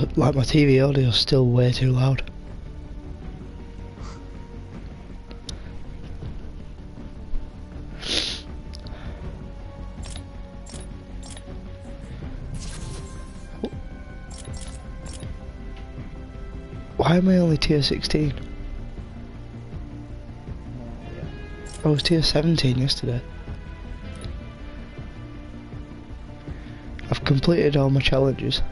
but like my TV audio is still way too loud. Why am I only tier 16? I was tier 17 yesterday. I've completed all my challenges.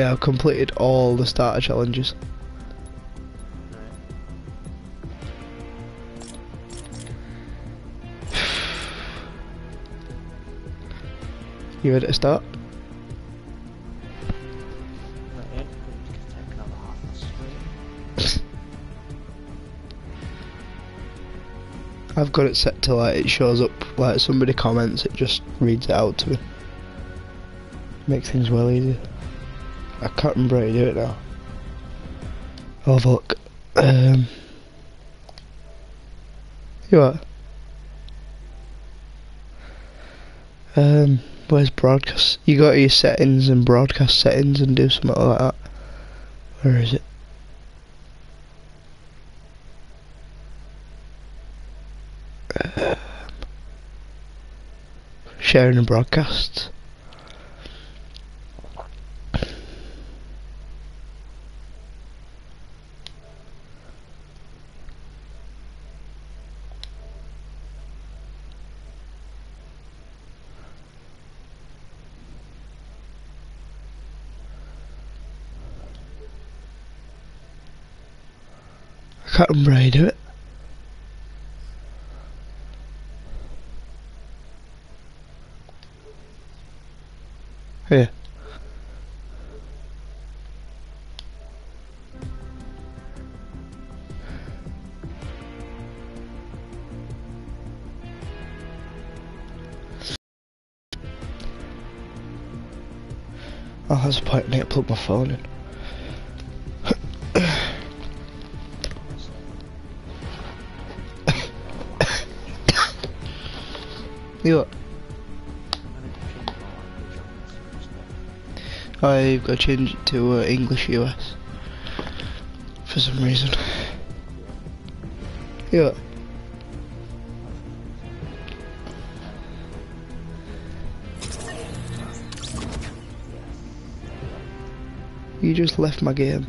Yeah, I've completed all the starter challenges. You ready to start? I've got it set to like it shows up like somebody comments, it just reads it out to me. Makes things well easier. I can't remember how to do it now. Have look. Um, you what? Um, where's broadcast? You go to your settings and broadcast settings and do something like that. Where is it? Um, sharing and broadcasts. How you do it. Yeah. Oh, that's a point. I need to plug my phone in. You what? I've got to change it to uh, English US for some reason. Yeah. You just left my game.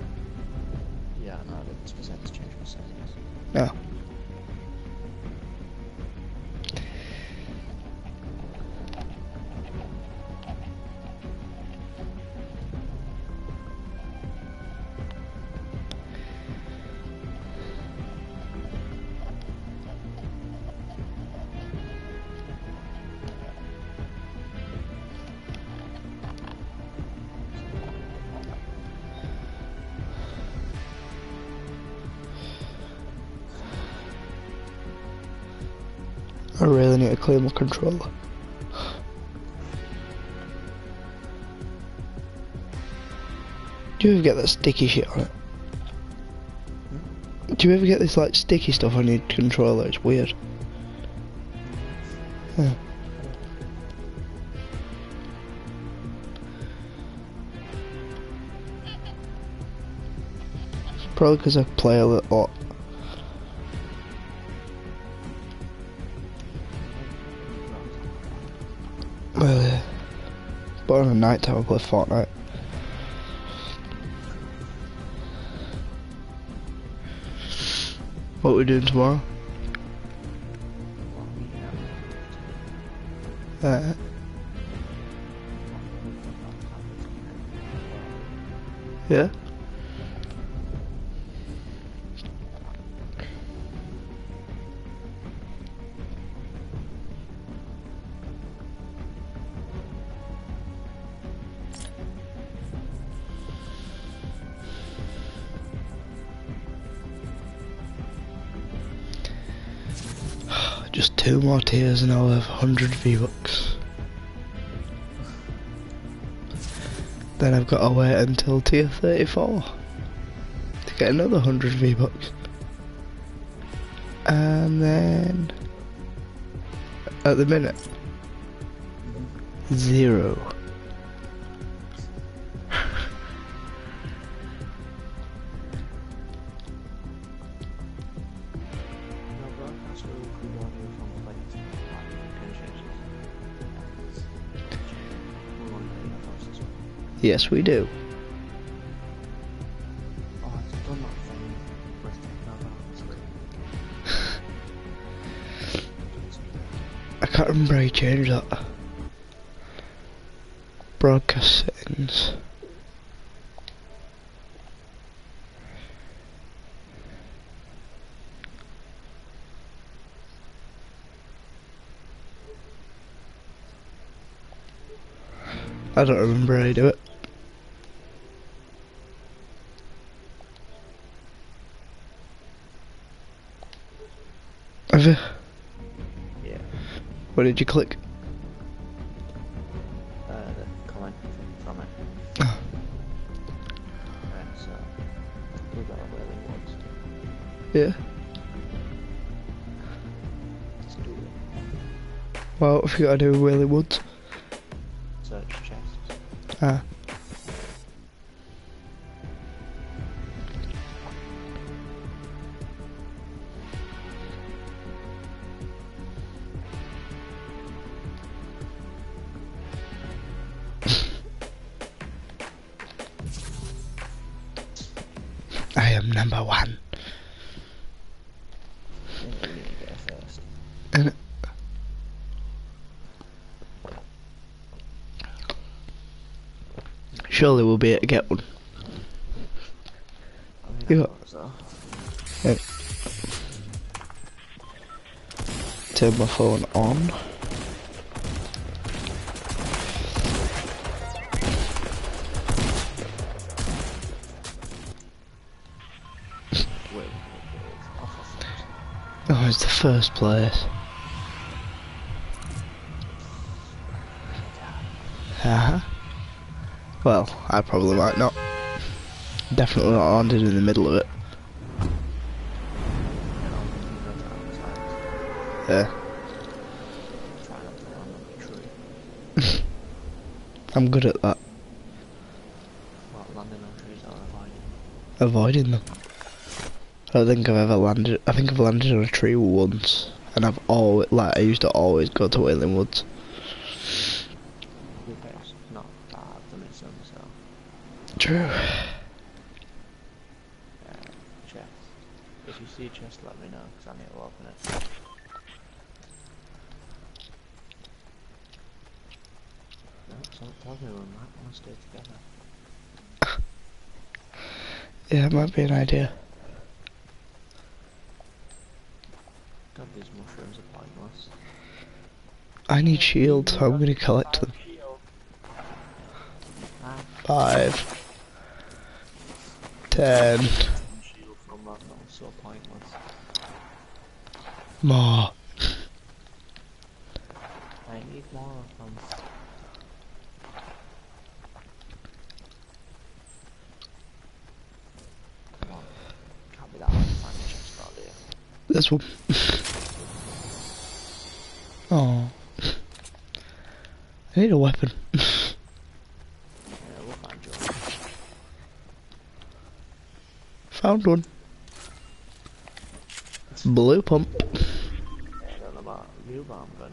I really need to clear my controller. Do you ever get that sticky shit on it? Do you ever get this like sticky stuff on your controller? It's weird. Yeah. Probably because I play a lot. Night time I play Fortnite. What we doing tomorrow? Uh, tiers and I'll have 100 V-Bucks. Then I've got to wait until tier 34. to get another 100 V-Bucks. And then... At the minute, zero. Yes, we do. I can't remember how you changed that. Broadcast settings. I don't remember how you do it. What did you click? Uh, the comment from it. Oh. Right, so we got a Yeah. Let's do it. Well, if you gotta do Wailing Woods. Search chests. Ah. Be able to get one. I got- thought. Turn my phone on. Oh. Oh, it's the first place. Uh-huh. Well, I probably might not. Definitely not landed in the middle of it. Yeah. I'm good at that. Avoiding them. I don't think I've ever landed. I think I've landed on a tree once, and I've always like I used to always go to Wailing Woods. Who cares? Not that I've done it some, so. True. Uh, chest. If you see a chest, let me know, because I need to open it. No, something tells me we might want to stay together. Yeah, it might be an idea. God, these mushrooms are pointless. I need shields, so I'm gonna collect them. Five. Ten. shield from that, that was so pointless. More. I need more of them. Come on. Can't be that hard to find a chest out here. Oh. I need a weapon. Yeah, we'll find. Found one. Blue pump. I'm going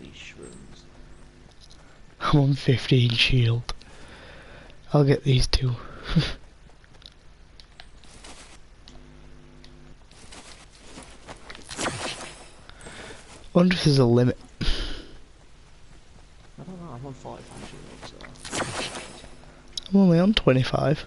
these shrooms. I'm on 15 shield. I'll get these two. Wonder if there's a limit. I don't know, I'm on 45 shield, so... I'm only on 25.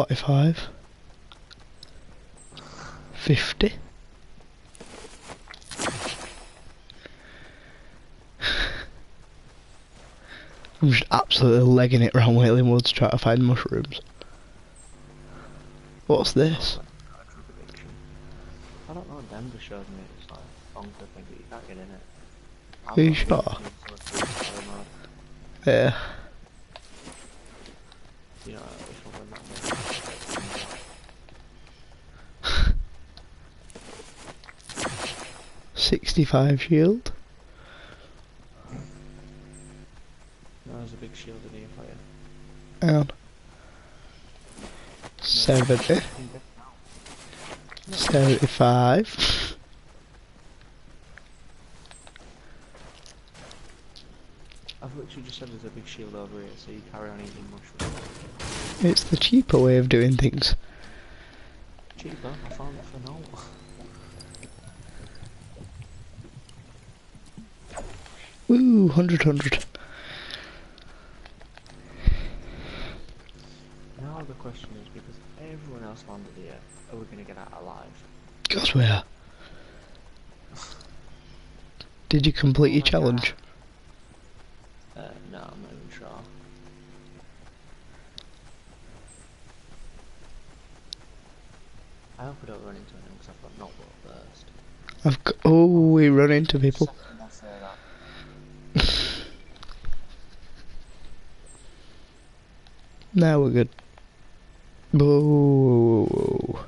45 50 I'm just absolutely legging it around Wailing Woods trying to find mushrooms. What's this? I don't know, Denver showed me it's like thing, but you can't get in it. Sure? Yeah. 65 shield. There's a big shield in here fire. you. And 70. 75. I've literally just said there's a big shield over here, so you carry on eating mushrooms. It's the cheaper way of doing things. 200 100. Now the question is because everyone else landed here, are we going to get out alive? God, we are. Did you complete oh your challenge? God. Uh, no, I'm not even sure. I hope we don't run into anyone because I've got not world first. I've got, oh, we run into people. Now we're good. Whoa.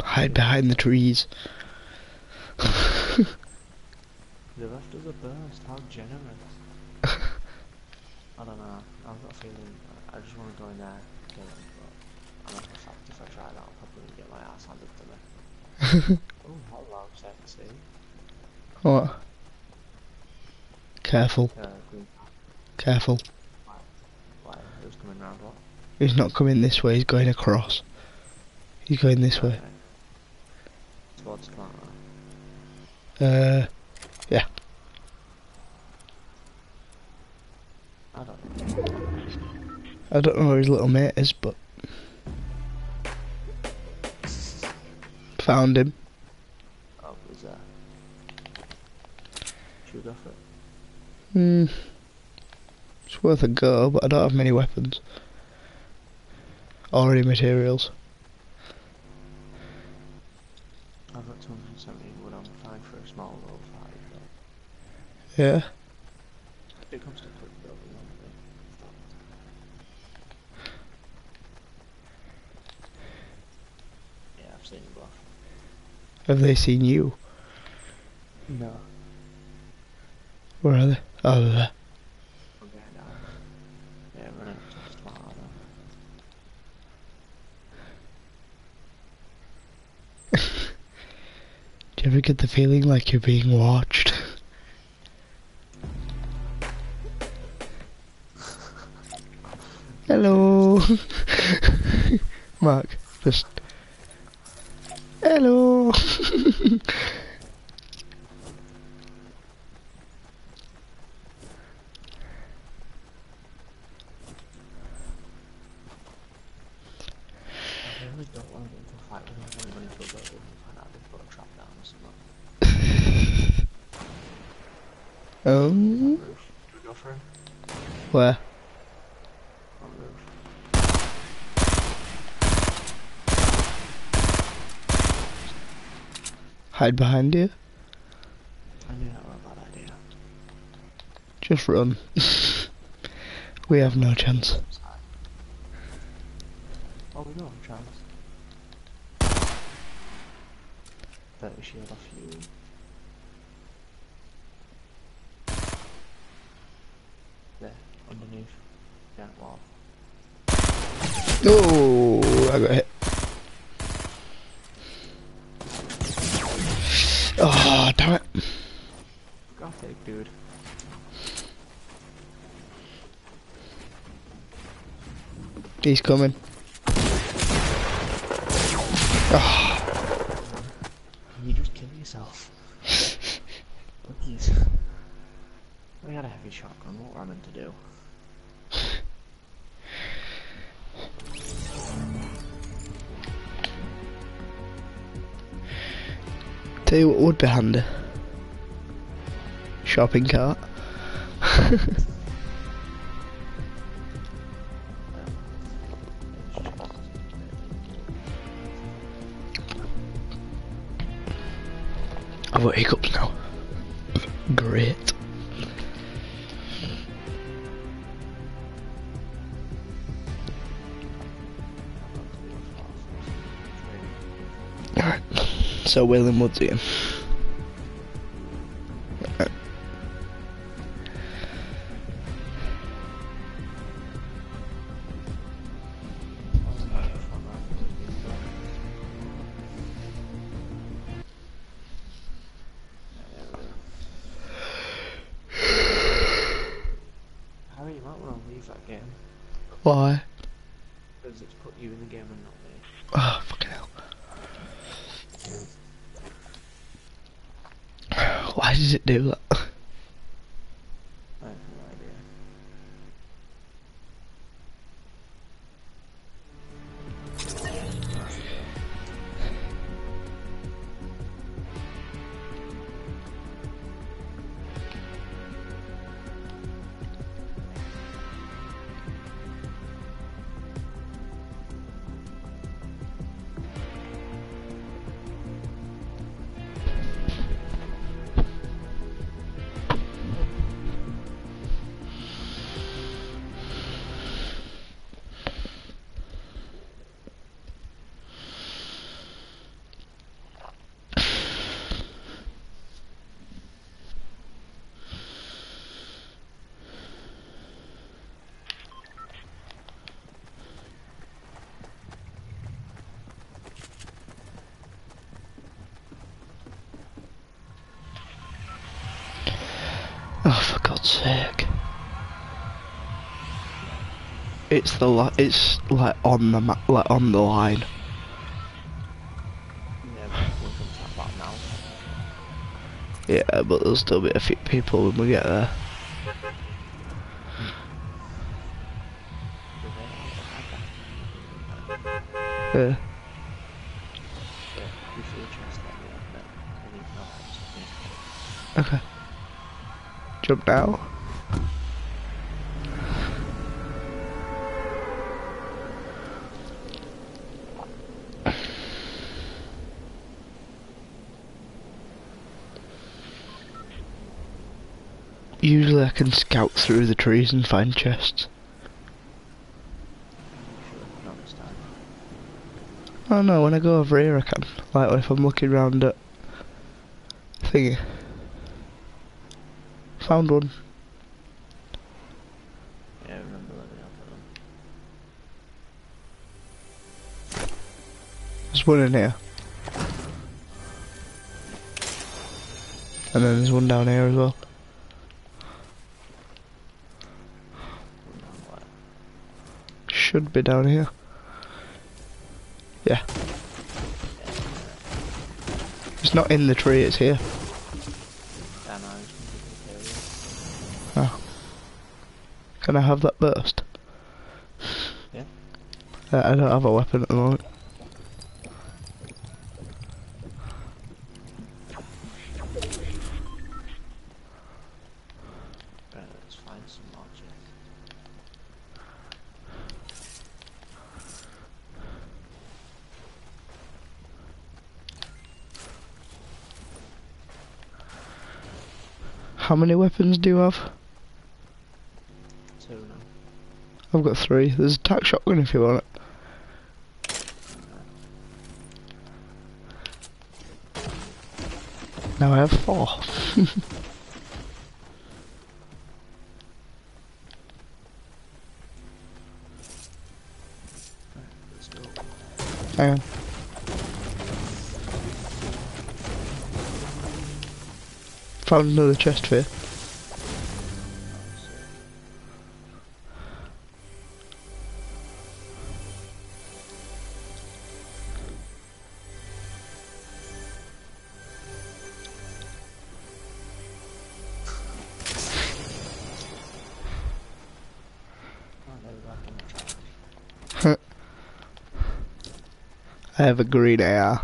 Hide behind the trees. They left us the burst, how generous. I don't know, I've got a feeling, I I just want to go in there, kill him, but I know for a fact if I try that I'll probably get my ass handed to me. oh, hello, sexy. what? Careful, Uh, green, careful. why, who's coming round what? He's not coming this way, he's going across. He's going this way. Towards Toronto. Uh, yeah. I don't know. I don't know where his little mate is, but. Found him. Oh, was there? Should we go for it? Hmm. It's worth a go, but I don't have many weapons. Or any materials. I've got 270 wood, I'm fine for a small little but Yeah. it comes to quick building. Yeah, I've seen both. Have they seen you? No. Where are they? Oh, they're there. I'm going down. Yeah, running up to tomorrow. Do you ever get the feeling like you're being watched? Hello. Mark, just. Hello. I really don't want to get into a fight with them. I want to run into a building and find out they've put a trap down or something. um, Roof. Should we go for him? where? On the roof. Hide behind you. I knew that was a bad idea. Just run. we have no chance. Oh, we do have a chance. 30 shield off you. There, underneath. Yeah, wall. Oh, I got hit. Oh, damn it. Gothic, dude. He's coming. Oh, you just kill yourself? Please. I got a heavy shotgun, what were I meant to do? tell you what would be handy. shopping cart. So Wailing Woods again. The it's like on the like on the line. Yeah, but we can talk about now. Yeah, but there'll still be a few people when we get there. Yeah. Yeah, you feel just let me know that I need no help. so please. Okay. Jump now. Usually I can scout through the trees and find chests. Oh no, when I go over here I can. Like if I'm looking round at thingy. Found one. Yeah, I remember letting me up at them. There's one in here. And then there's one down here as well. What? Should be down here. Yeah. It's not in the tree, it's here. Yeah, no, I was completely curious. Oh. Can I have that burst? Yeah. Uh, I don't have a weapon at the moment. Right, let's find some logic. How many weapons do you have? Two now. I've got three. There's a tac shotgun if you want it. Now I have four. Hang on. Found another chest I. I have a green AR.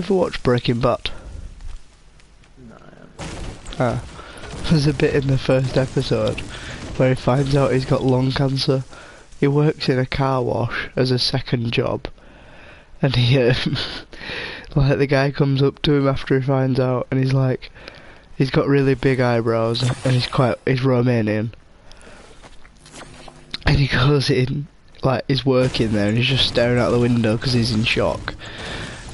Ever watched Breaking Bad? No, Ah. There's a bit in the first episode where he finds out he's got lung cancer. He works in a car wash as a second job. And he, um, like, the guy comes up to him after he finds out and he's like, he's got really big eyebrows and he's quite, he's Romanian. And he goes in, like, he's working there and he's just staring out the window because he's in shock.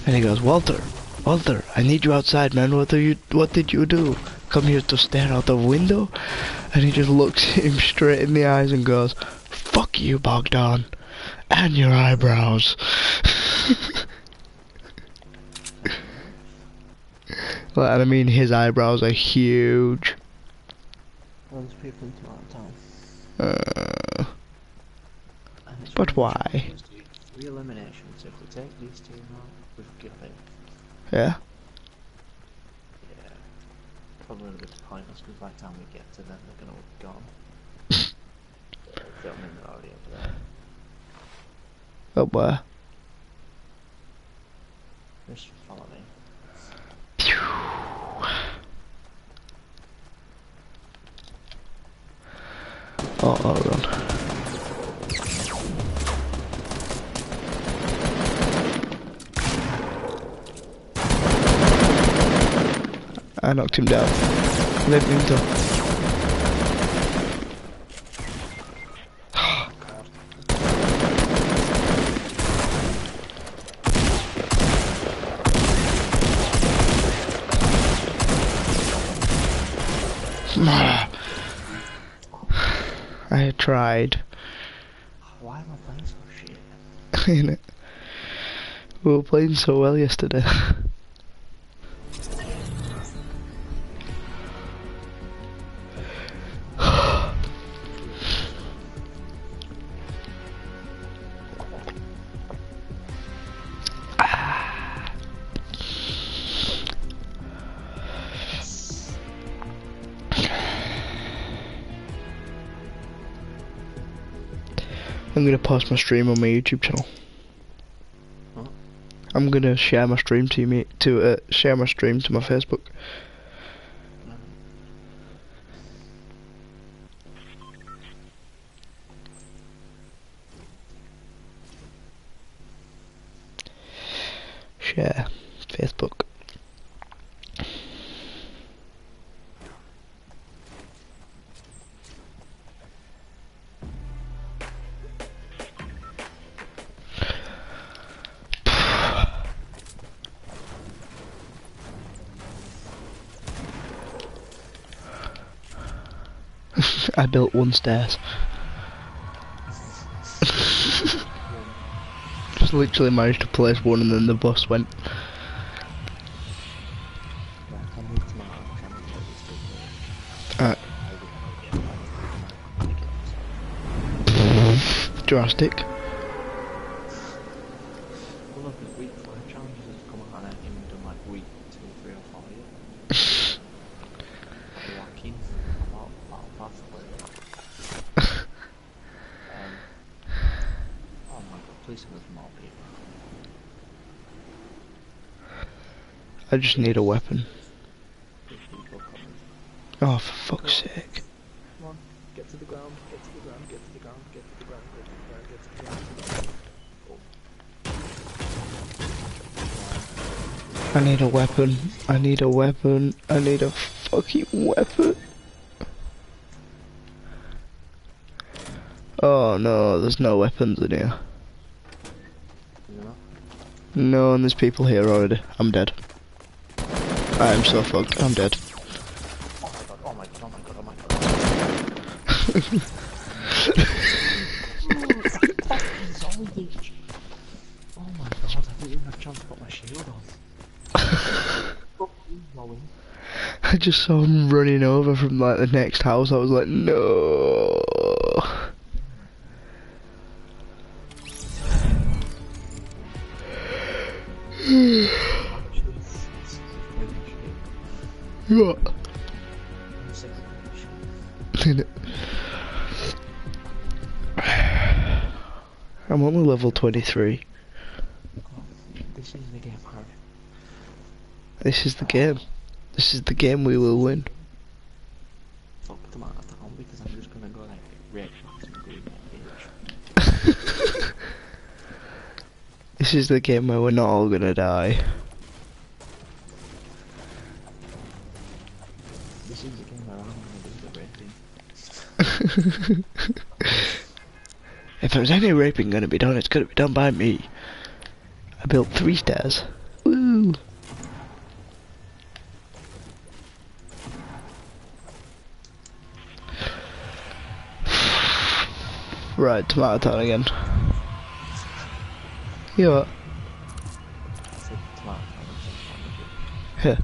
And he goes, Walter, Walter, I need you outside, man. What do you? What did you do? Come here to stare out the window? And he just looks him straight in the eyes and goes, "Fuck you, Bogdan, and your eyebrows." well, and I mean, his eyebrows are huge. There's people in Tomato town. Uh, But why? changed. Re-elimination, so if we take these yeah. Yeah. Probably a bit pointless because by the time we get to them, they're gonna be gone. They're filming, they're already over there. Up where? Just follow me. Oh, oh, run. I knocked him down. Let him go. I tried. Why am I playing so shit? We were playing so well yesterday. gonna post my stream on my YouTube channel. What? I'm gonna share my stream to me to uh, share my stream to my Facebook. Share Facebook. I built one stairs. Just literally managed to place one and then the bus went. I'll move to my home camera and take these people. Alright. I will- yeah, I think Drastic. Well, look, at week five challenges have come out and I haven't even done like week two, three, or four yet. Joaquin, about Battle Pass, where Um, oh my god, please send us more people. I just need a weapon. There's people coming. Oh, for fuck's sake. Come on, get to the ground, get to the ground, get to the ground, get to the ground, get to the ground, get to the ground. I need a weapon. I need a weapon. I need a fucking weapon. Oh no, there's no weapons in here. No, and there's people here already. I'm dead. I am so fucked. I'm dead. Oh my god, oh my god, oh my god, oh my god. Oh my god, I didn't even have a chance to put my shield on. Zoe. just saw him running over from like the next house. I was like, no. 23. This is the game, Harry. This is the game. This is the game we will win. Fuck them out of town because I'm just gonna go like rape and go in that bitch. This is the game where we're not all gonna die. This is the game where I'm gonna do the raping. if there's any raping gonna be done, it's gonna be done by me. I built three stairs. Woo! Right, tomato town again. You what? I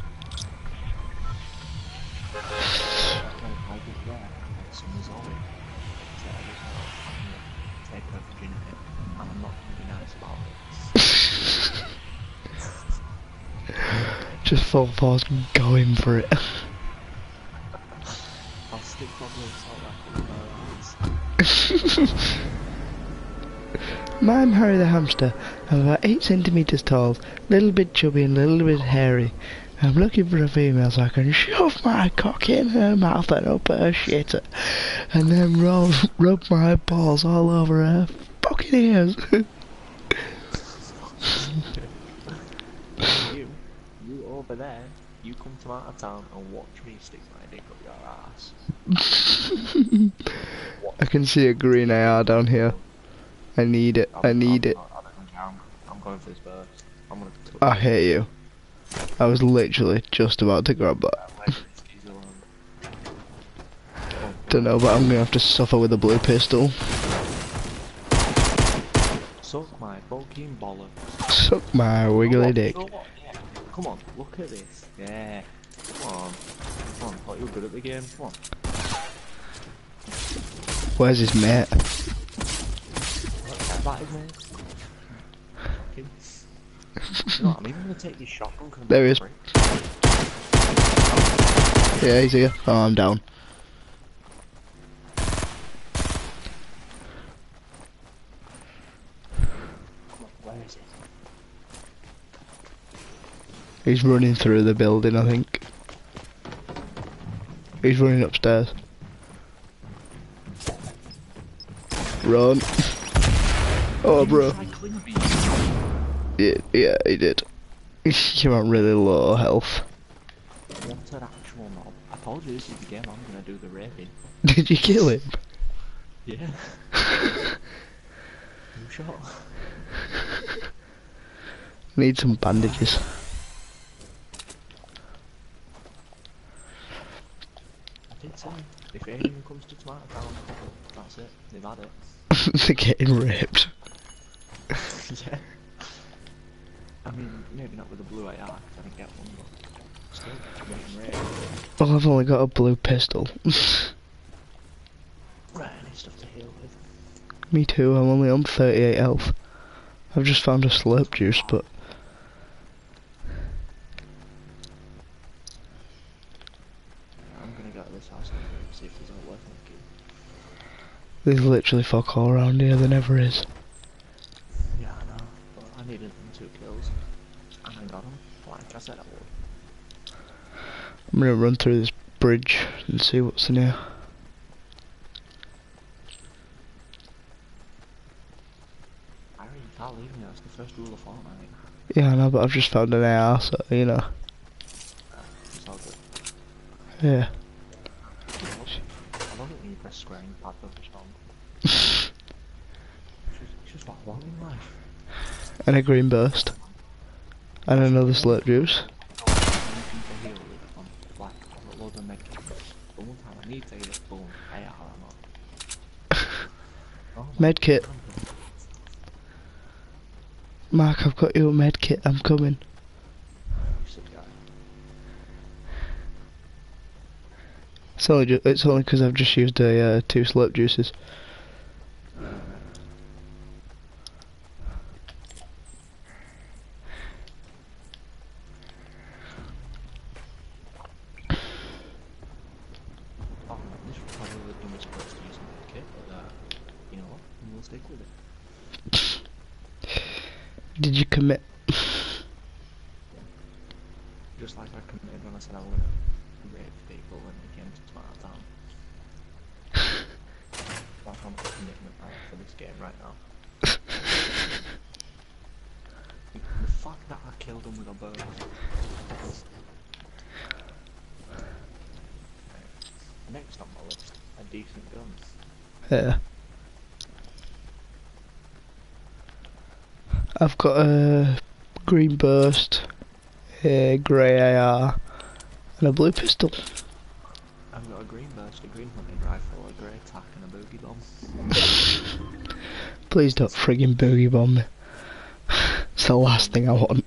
full force going for it. Assault. I'm Harry the hamster. I'm about 8 centimeters tall, little bit chubby and little bit hairy. I'm looking for a female so I can shove my cock in her mouth and up her shit and then rub, rub my balls all over her fucking ears. you, over there, you come to of town and watch me stick my dick up your ass. I can see a green AR down here. I need it. I need it. I don't think I'm, I'm going for this burst. I'm gonna I hate you. I was literally just about to grab that. that leg with his diesel on. Don't know, but I'm gonna have to suffer with a blue pistol. Suck my fucking bollocks. Suck my wiggly dick. So what? Yeah. Come on, look at this. Yeah. Come on. Come on, thought you were good at the game. Come on. Where's his mate? Let's get mate. You know what, I'm even gonna take your shotgun. There he is. Yeah, he's here. Oh, I'm down. Come on, where is it? He's running through the building, I think. He's running upstairs. Run. Oh, bro. Try cling me. Yeah, yeah, he did. You're on really low health. What an actual mob. I told you this is the game I'm gonna do the raping. Did you kill him? Yeah. Who shot? Need some bandages. I did if anyone comes to Tomato Town, that's it. They've had it. They're getting ripped. yeah. I mean, maybe not with a blue AR, 'cause I didn't get one, but still, getting raped. Well, I've only got a blue pistol. Right, I need stuff to heal with. Me too, I'm only on 38 health. I've just found a slurp juice, but I'm gonna go to this house and see if there's a weapon key. There's literally fuck all around here, there never is. Yeah, I know, but I needed them two kills. And I got them, like I said I would. I'm gonna run through this bridge and see what's in here. Harry, you can't leave me, that's the first rule of Fortnite. Yeah, I know, but I've just found an AR, so, you know. Uh, it's all good. Yeah. I love it. I love it when you press square and your pad doesn't respond. It's just, it's just what I want in life. And a green burst. And another slurp juice. Medkit. Mark, I've got your med kit, I'm coming. You only it's only because I've just used a uh, two slurp juices. Oh, this was probably the dumbest place to use my kit, but uh, you know what? We'll stick with it. Did you commit? Just like I committed when I said I was gonna rape people when it came to Smart Town. That's my commitment right, for this game right now. the fact that I killed him with a bow. Next on my list, a decent gun. Yeah. I've got a green burst, a grey AR, and a blue pistol. I've got a green burst, a green hunting rifle, a grey tack, and a boogie bomb. Please don't friggin' boogie bomb me. It's the last thing I want. I'm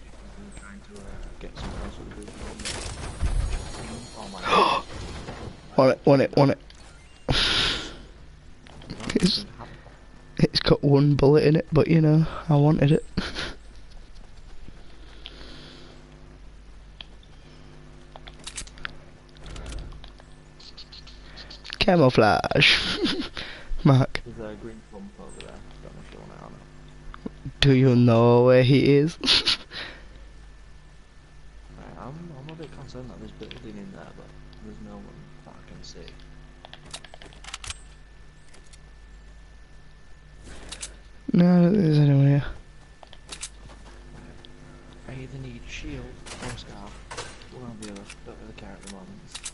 trying to get someone else with a boogie bomb. My god. Want it, want it, want it. It's- It's got one bullet in it, but you know, I wanted it. Camouflage. Mark, There's a green bump over there. Don't know if you want it or not. do you know where he is? Right, I'm, I'm a bit concerned that there's building in there, but there's no one that I can see. no, I don't think there's anyone here. I either need a shield or a scarf. One or the other. Don't really care at the moment.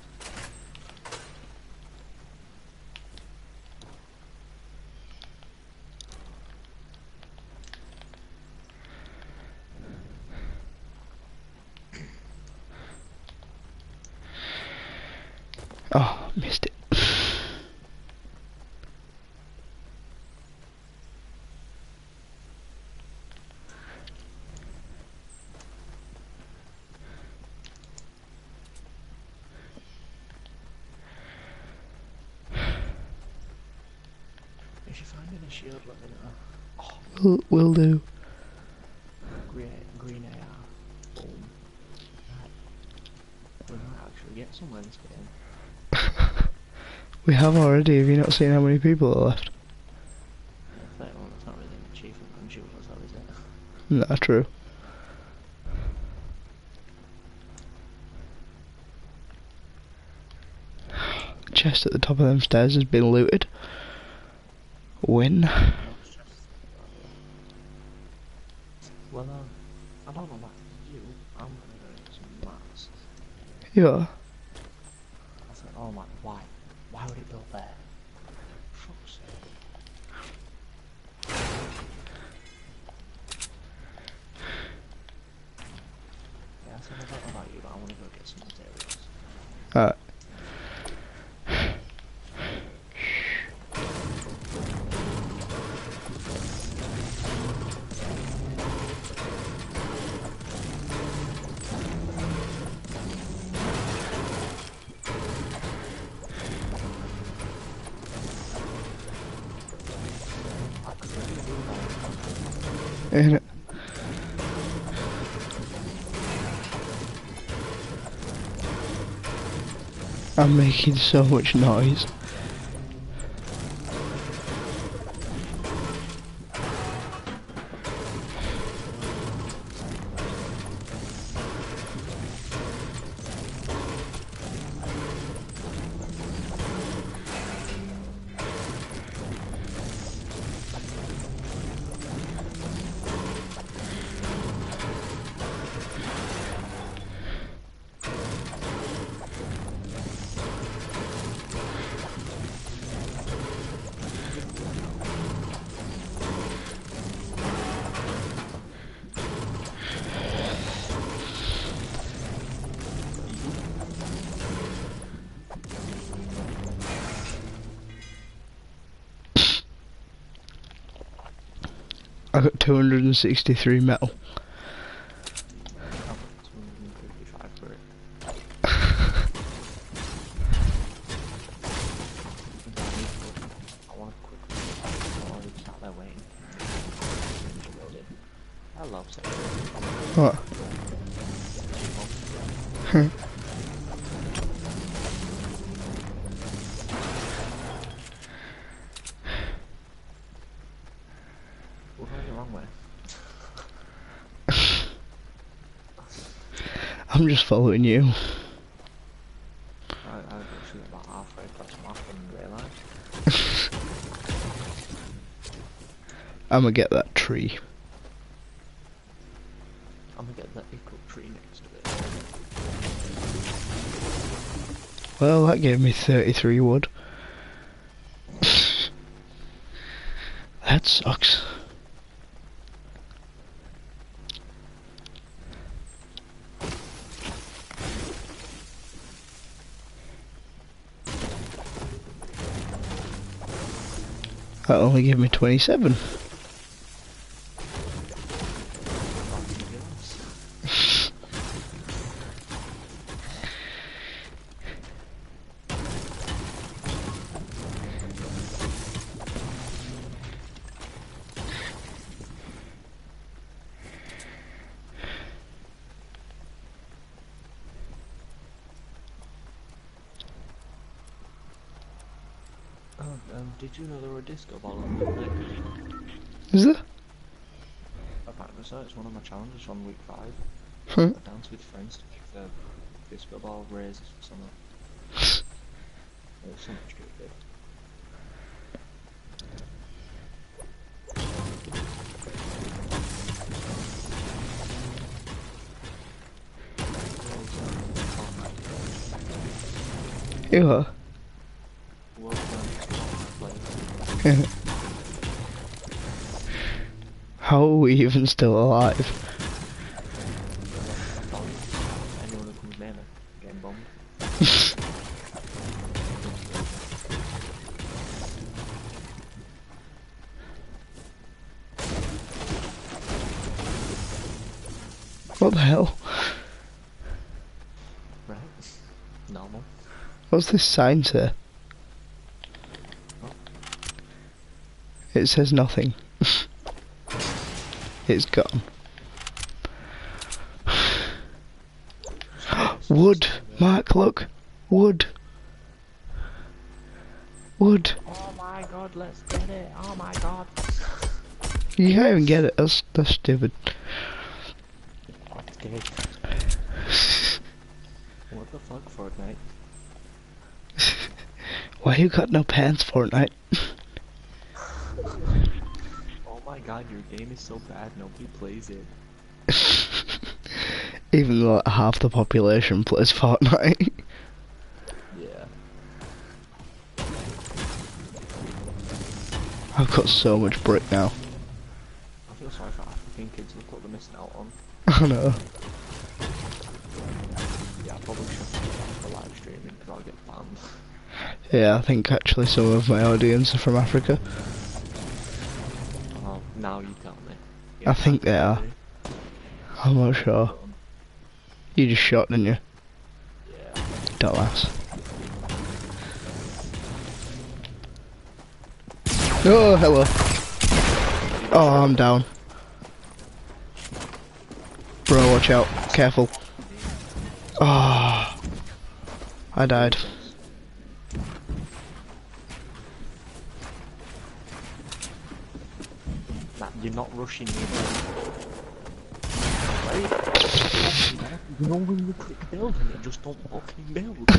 Oh, missed it. If you find any shield, let me know. Oh, Will, will do. green, green AR. Boom. Right. We might actually get somewhere this game. We have already. Have you not seen how many people are left? That's not really an achievement on shoot us, though, is it? No, true. Chest at the top of them stairs has been looted. Win. Well, um, I don't know about you. I'm gonna go mats. Yeah. Making so much noise. I got 263 metal. I've got 255 for it. Hello, sir. What? Hmm. We're going the wrong way. I'm just following you. I, I was actually about halfway the map and realised. I'm gonna get that tree. I'm gonna get that equal tree next to it. Well, that gave me 33 wood. that sucks. That only gave me 27. Yes. Oh, um, did you know there were a disco ball on the neck? Is there? Apparently so, it's one my from week 5. Hmm. I dance with friends to make the disco ball raises for summer. It was so much good bit. You are. World Player. How are we even still alive? Anyone who comes near me, getting bombed. What the hell? Right? Normal. What's this sign say? It says nothing. it's gone. Wood! Mark, look! Wood! Wood! Oh my god, let's get it! Oh my god! You can't even get it, that's, that's stupid. Let's get it. What the fuck, Fortnite? Why you got no pants, Fortnite? Oh my god, your game is so bad, nobody plays it. even though like, half the population plays Fortnite. Yeah. I've got so much brick now. I feel sorry for African kids, look what they're missing out on. I know. Yeah, I probably shouldn't for live streaming because I'll get banned. Yeah, I think actually some of my audience are from Africa. Oh, now you tell me. I think they are. I'm not sure. You just shot, didn't you? Yeah. Dumbass. Oh, hello. Oh, I'm down. Bro, watch out. Careful. Oh. I died. You're not rushing me. You know when you click build and it just don't fucking build.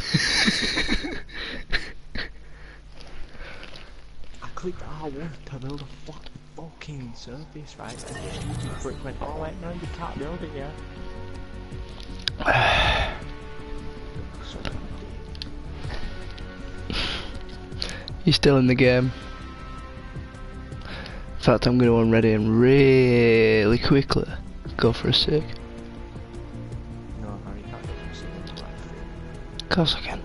I clicked R1 to build a fuck, fucking surface, right? And the stupid brick went, oh wait, no, you can't build it yet. So goddamn. You still in the game? In fact, I'm going to unready and really quickly go for a sick. No, no, you can't get from singing to. Of course I can.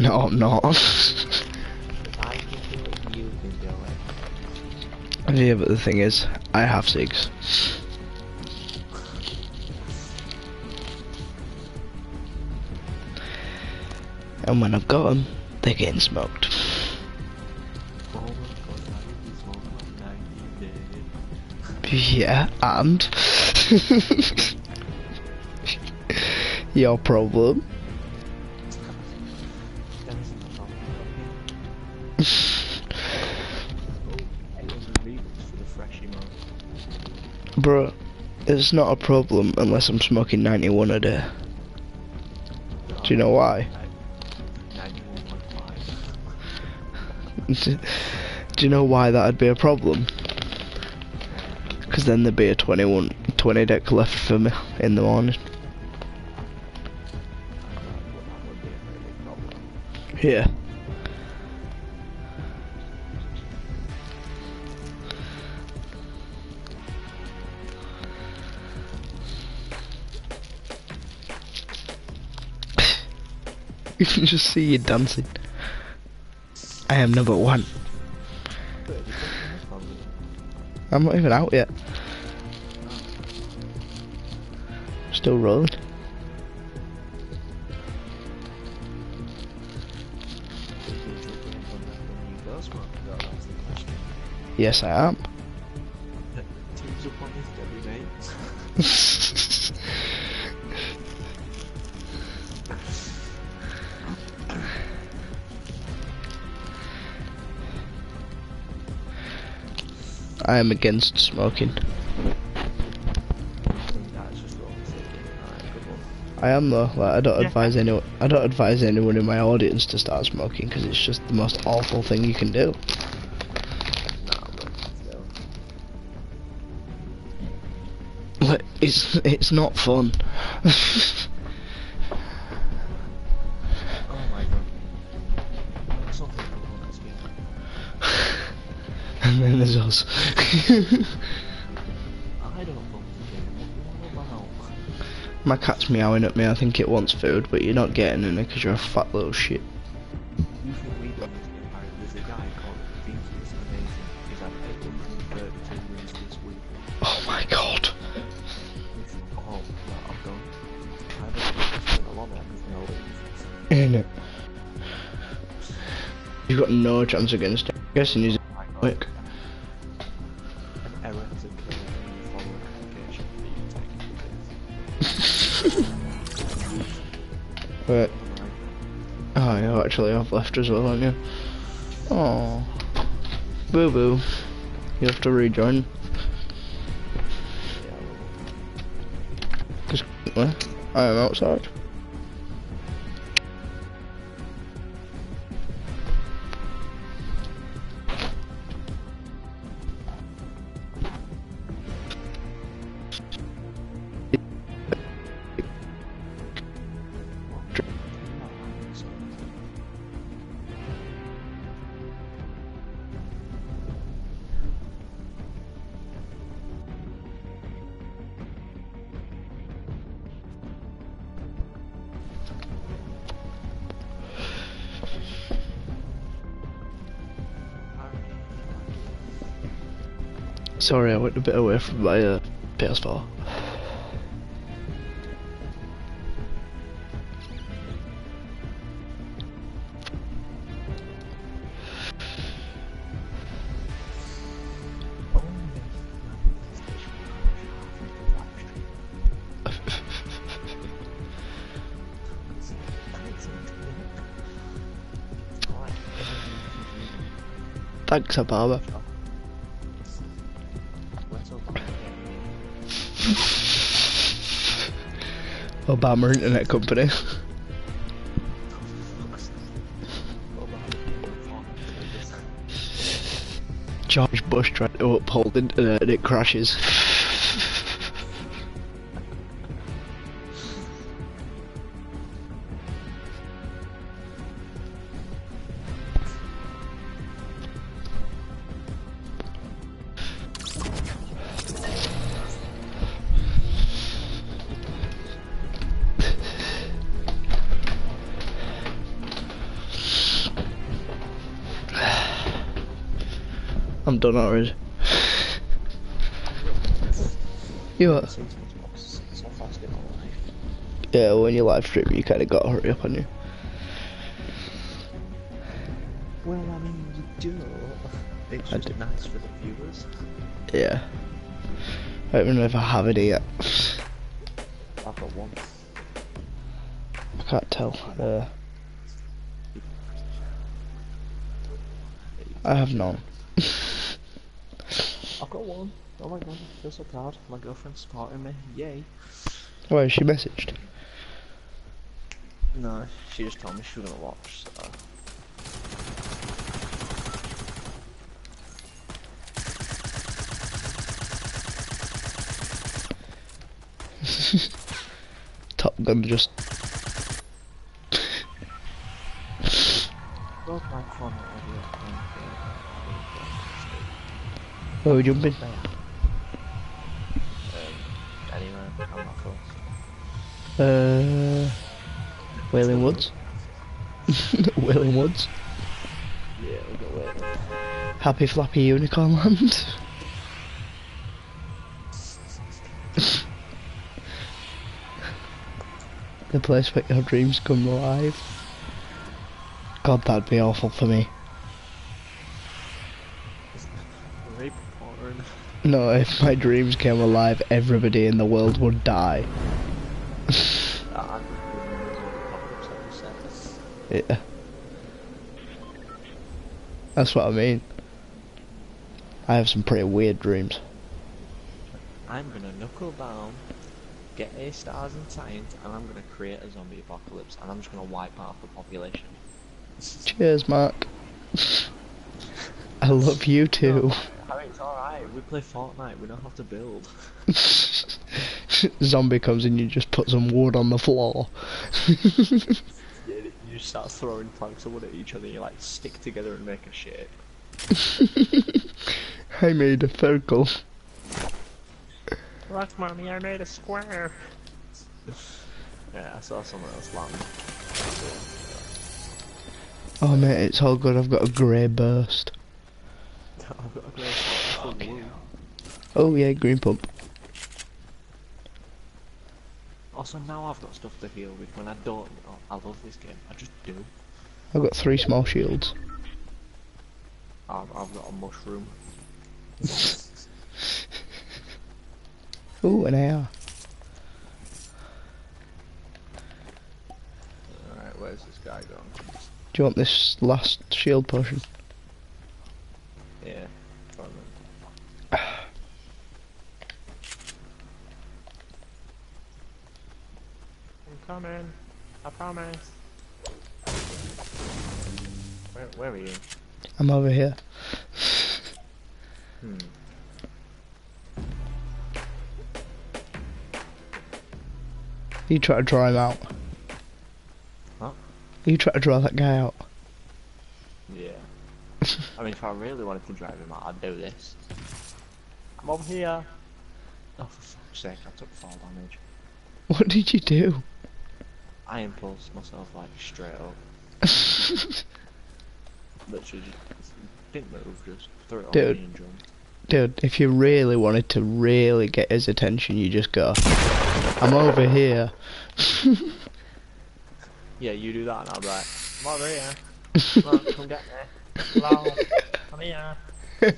No, no, I'm not. I can do it, you can do it. yeah, but the thing is, I have SIGs. And when I've got them, they're getting smoked. Yeah, and your problem. There isn't a problem. 800 V-Bucks for the freshie mode. Bro, it's not a problem unless I'm smoking 91 a day. Do you know why? Do you know why that'd be a problem? Then there'd be a 21, 20 deck left for me in the morning. Yeah. you can just see you dancing. I am number one. I'm not even out yet. Still rolling. Yes, I take I am against smoking. I think that's just what we're thinking. Alright, good one. I am though. Like I don't Yeah. advise anyone. I don't advise anyone in my audience to start smoking because it's just the most awful thing you can do. Nah, but still. Like it's it's not fun. about? my cat's meowing at me. I think it wants food, but you're not getting any because you're a fat little shit. You think we don't Alright, there's a guy called Vinky's Amazing. He's had 832 wins this week. Oh my god. It's all that I've done. I haven't done a lot of that with no wins. Ain't it? You've got no chance against him. guessing he's left as well, aren't you? Oh. Boo boo. You have to rejoin. Well, I am outside. A bit away from my uh, PS4. Oh, yes. No, PlayStation Live stream. Thanks, Alright, Thanks, Obama. Obama Internet Company. George Bush tried to uphold internet and it crashes. I'm. You what? So fast in my life. Yeah, when you live stream, you kind of got to hurry up on you. Well, I mean, you do. It's I just do. nice for the viewers. Yeah. I don't even know if I have it yet. I've got one. I can't tell. Uh, I have none. I've got one. Oh my god, I feel so proud. My girlfriend's supporting me. Yay. Oh, Why she messaged? No, she just told me she was gonna watch, so. Top Gun just. Where are we jumping? Um, anyway, I'm not close. Uh, Wailing Woods. Wailing Woods. Yeah, we'll go wait. Happy Flappy Unicorn Land. the place where your dreams come alive. God, that'd be awful for me. Rape porn. No, if my dreams came alive, everybody in the world would die. Ah, I'm apocalypse ever since. Yeah. That's what I mean. I have some pretty weird dreams. I'm gonna knuckle down, get A stars in science, and I'm gonna create a zombie apocalypse, and I'm just gonna wipe out the population. Cheers, Mark. I love you too. Harry, it's alright. We play Fortnite. We don't have to build. Zombie comes in, you just put some wood on the floor. Yeah, you start throwing planks of wood at each other. You like stick together and make a shape. I made a circle. Look, mommy, I made a square. yeah, I saw someone else land. Oh mate, it's all good. I've got a grey burst. I've got a great full wood. Oh yeah, green pump. Also, now I've got stuff to heal with when I don't. Oh, I love this game. I just do. I've got three small shields. I've, I've got a mushroom. Ooh, an AR. Alright, where's this guy going? Do you want this last shield potion? Yeah, go on then. I'm coming. I promise. Where, where are you? I'm over here. Hmm. You try to draw him out. What? You try to draw that guy out. Yeah. I mean, if I really wanted to drive him out, I'd do this. I'm over here. Oh, for fuck's sake, I took fall damage. What did you do? I impulsed myself like straight up. Literally just didn't move, just threw it on Dude. me and jumped. Dude, if you really wanted to really get his attention, you just go, I'm over here. Yeah, you do that and I'll be like, I'm over here. Come on, come get me. Hello. I'm here. I'm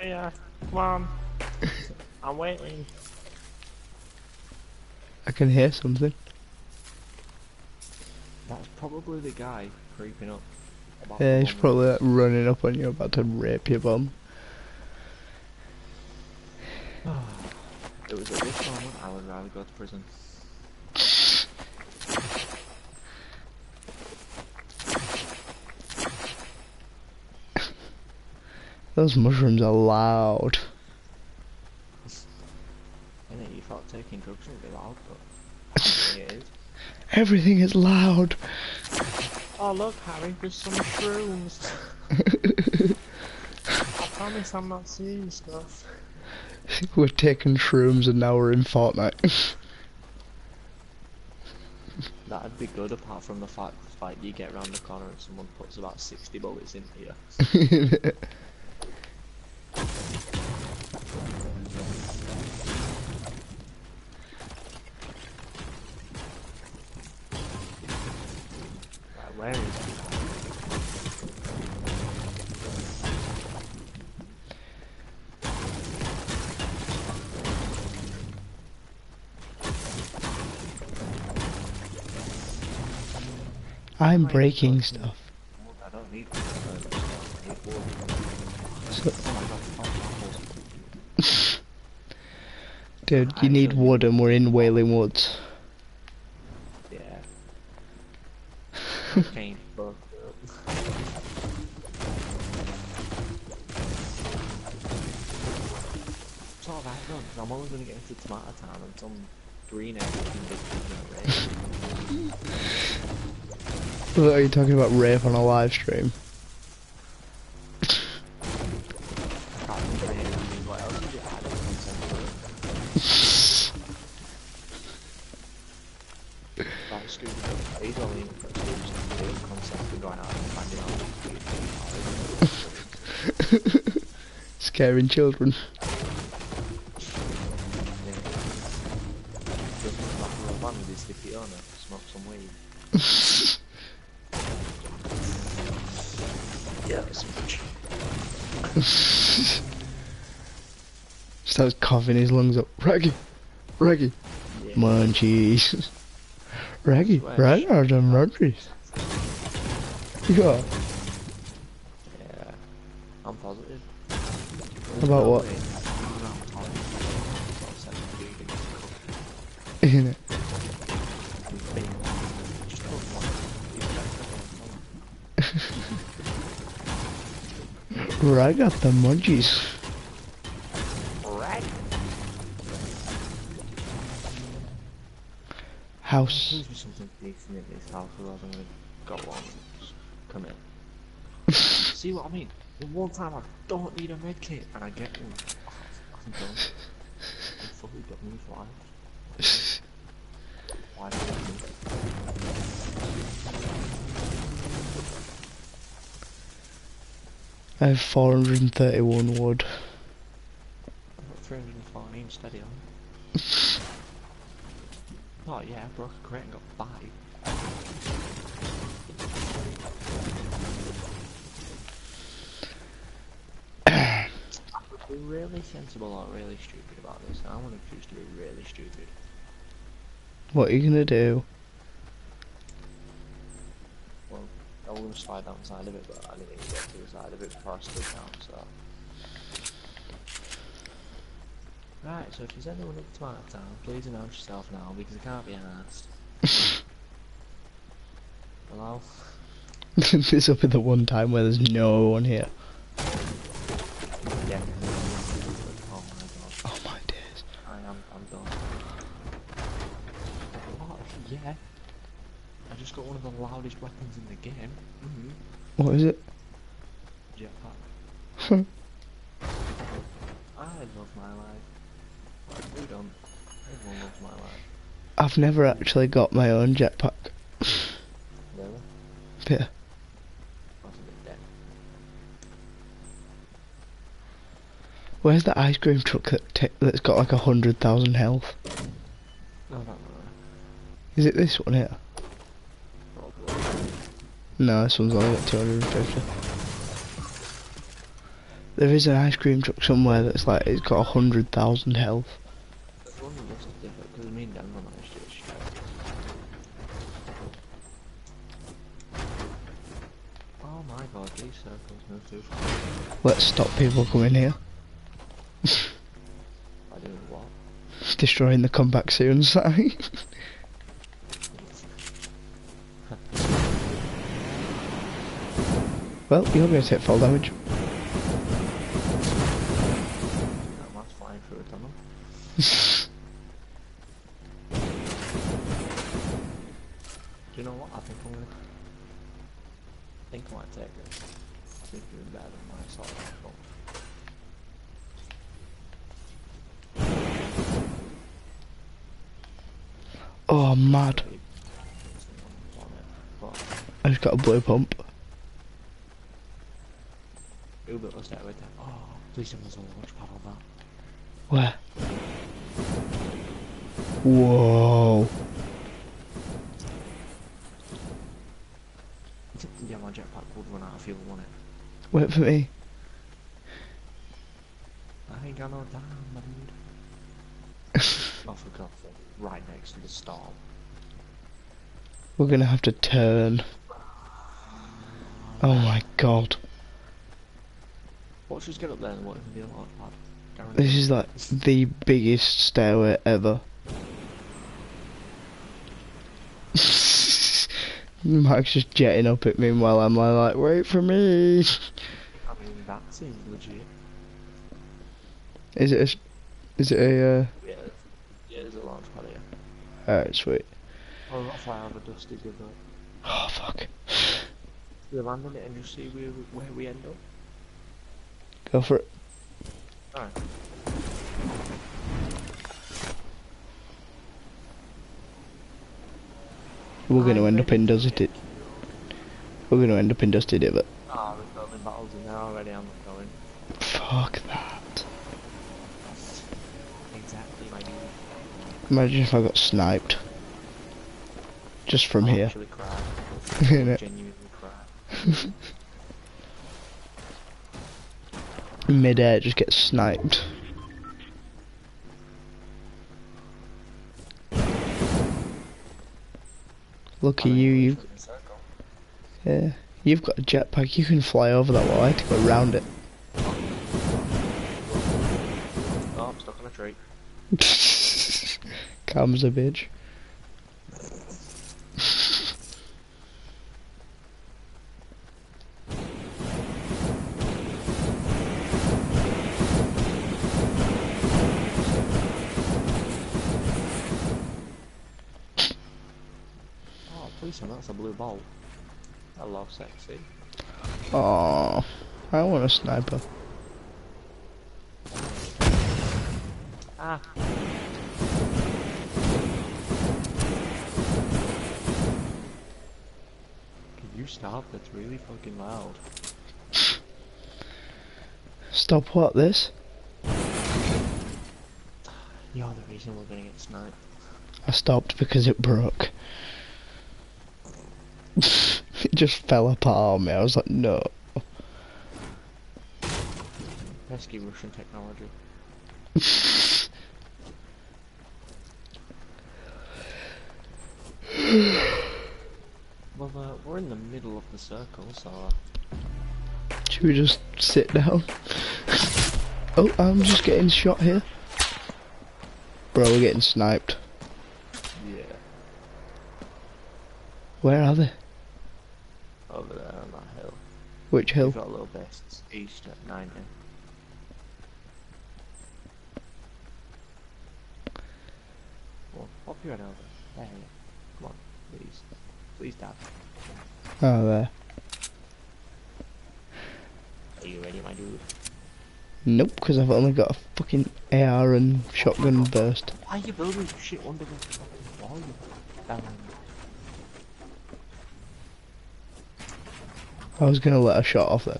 here. Come on. I'm waiting. I can hear something. That's probably the guy creeping up. Yeah, he's probably like, running up on you, about to rape your bum. It was at this moment I would rather go to prison. Those mushrooms are loud. And then you thought taking drugs would be loud, but it is. Everything is loud. Oh look, Harry, there's some shrooms. I promise I'm not seeing stuff. We're taking shrooms and now we're in Fortnite. That'd be good apart from the fact like you get around the corner and someone puts about 60 bullets into you. hilarious. I'm breaking stuff. Dude, you need wood and we're in Wailing Woods. Only gonna get into tomato town and some green egg can be red. What are you talking about rape on a live stream? I can't coughing his lungs up. Raggy! Raggy! Yeah. Munchies! Raggy! Swear. Right out of munchies! Yeah. Yeah. I'm positive. About what? In it. Right got the munchies. House. Something decent in this house, otherwise I'm gonna go on and come in. See what I mean? The one time I don't need a med kit and I get one. I'm done. I'm done with life. Why do I? Have 431 wood. I've got 314 steady on. oh yeah, I broke a crate and got five. I could be really sensible or really stupid about this, and I want to choose to be really stupid. What are you gonna do? Well, I was going to slide down the side of it, but I didn't even get to the side of it before I stood down, so... Right, so if there's anyone at the Tomato Town, please announce yourself now, because I can't be asked. Hello? this will be the one time where there's no one here. Yeah. Oh my god, Oh my days. I am, I'm done. Oh, yeah. I just got one of the loudest weapons in the game. Mm-hmm. What is it? Jetpack. I love my life. I've never actually got my own jetpack. Really? Yeah. That's a bit dead. Where's the ice cream truck that that's got like a hundred thousand health? No, Is it this one here? Probably. No, this one's only got 250. There is an ice cream truck somewhere that's like, it's got a hundred thousand health. Oh my god, these circles move too fast. Let's stop people coming here. I doing what? Destroying the comeback soon site. well, you're going to take fall damage. That man's flying through a tunnel. Do you know what? I think I'm gonna. I think I might take this. I think you're better than my assault rifle. Oh, mad. Maybe something on it, But I just got a blue pump. Uber was there with that. Oh, please there's a launch pad on that. Where? Whoa. Yeah, my jetpack would run out of fuel, wouldn't it? Wait for me. I ain't got no time, my dude. oh, for God's sake. Right next to the storm. We're gonna have to turn. Oh my god. Watch us get up there and what if we do a launch pad? This is like the biggest stairway ever. Mike's just jetting up at me while I'm like, wait for me. I mean, that seems legit. Is it a, is it a, uh, Yeah, yeah, there's a launch pad here. alright, sweet. Oh, not fly over Dusty, good though. Oh fuck. We land on it and just see where, where we end up. Go for it. Alright. We're gonna end up in Dusty. take We're gonna end up in Dusty Divot. Ah, there's building battles in there already, I'm not going. Fuck that. Exactly, my dude. Imagine if I got sniped. Just from I'll here. cry. Genuinely cry. Mid-air, just get sniped. Lucky you, you, yeah, you've got a jetpack. You can fly over that wall. I had to go around it. Oh, I'm stuck on a tree. Comes a bitch. Oh, please tell me that's a blue ball. I love sexy. Oh, I want a sniper. Ah. Can you stop? That's really fucking loud. Stop what this? You're the reason we're gonna get sniped. I stopped because it broke. it just fell apart on me. I was like, no. Pesky Russian technology. Well, uh, we're in the middle of the circle, so uh, Should we just sit down? oh, I'm just getting shot here. Bro, we're getting sniped. yeah, Where are they? Over there on that hill. Which hill? We've got little bests east at 90. Well, pop your head over. There, yeah. Come on, please. Please, Dad. Oh, there. Are you ready, my dude? Nope, because I've only got a fucking AR and shotgun burst. Why are you building shit under the fucking wall, you bellend? I was gonna let a shot off then.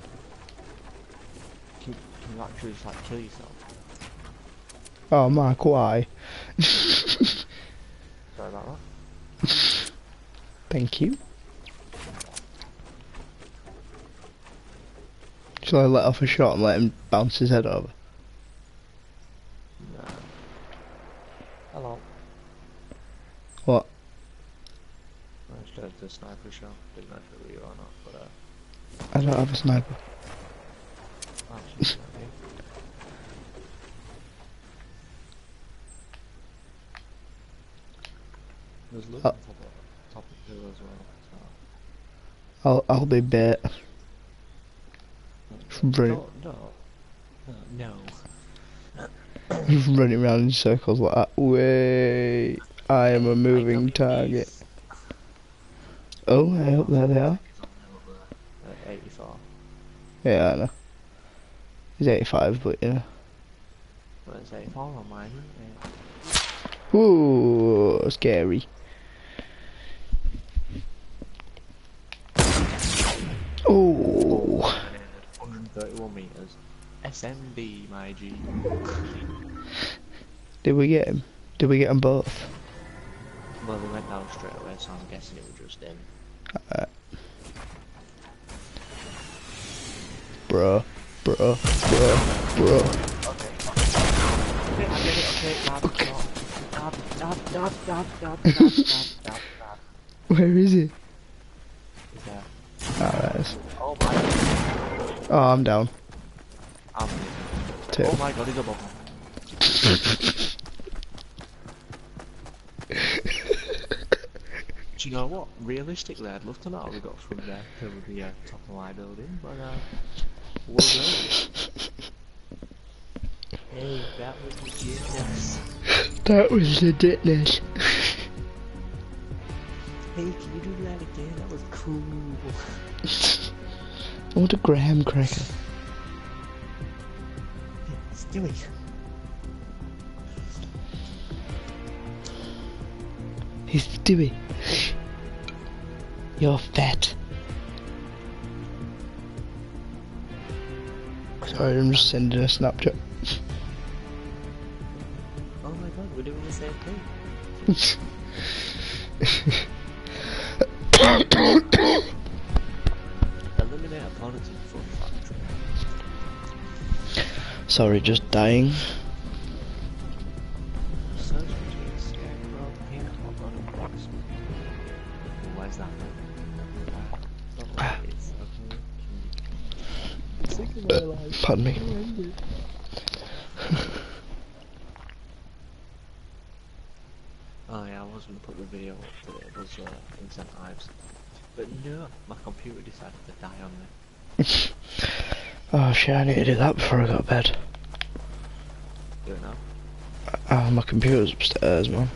Can, can you actually just like kill yourself? Oh, Mark, why? Sorry about that. Thank you. Shall I let off a shot and let him bounce his head over? No. Hello. What? I just did the sniper shot. Didn't know if it were you or not, but uh, I don't have a sniper. actually, it's not me. There's loot Uh, on top of, top of the hill as well. I'll I'll be. So. Brilliant. No, no, no, no. Just running around in circles like that. Wait, I am a moving target. Oh, I hope there they are. At 84. Yeah, I know. He's 85, but yeah. Well, it's 84 on mine, isn't it? Ooh, scary. Oh, 131 meters. SMB, my G. did we get him? Did we get them both? Well, they went down straight away, so I'm guessing it was just in. Bro, uh, bro, bro, bro. Okay. Okay, I get it, okay, dab, Okay. dab, dab, dab, dab, dab, dab, dab, dab, dab. Where is he? There? Ah, it is. Oh Oh, I'm down. I'm Two. Oh my god, he's above me. Do you know what? Realistically, I'd love to know how we got from there to the uh, top of my building, but uh, we'll. Hey, that was ridiculous. That was the ditness. Hey, can you do that again? That was cool. I want a graham cracker. Stewie. He's Stewie. You're fat. Sorry, I'm just sending a Snapchat. Oh my god, we're doing the same thing. Eliminate opponents in Fun Factory. Sorry, just dying. Pardon me. Oh yeah, I was gonna put the video up today, it was uh, Instant Hives. But no, my computer decided to die on me. Oh shit, I need to do that before I go to bed. Do it now. Oh, my computer's upstairs, man.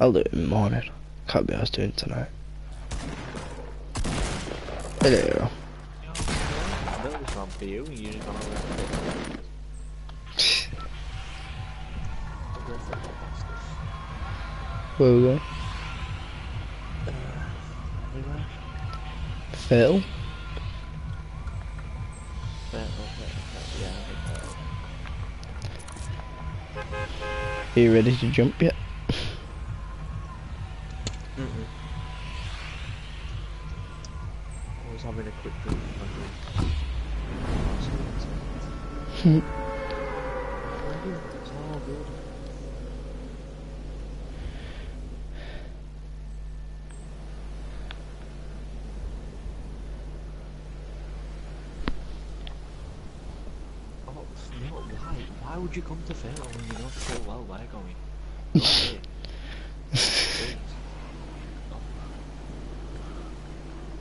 I'll do it in the morning. Can't be asked doing tonight. Hello. Where we going? Phil? Are you ready to jump yet? Mm-mm. I was having a quick drink of my Hmm. drink. It's all good. Oh, no, why? Why would you come to Fair when you know so well we're going?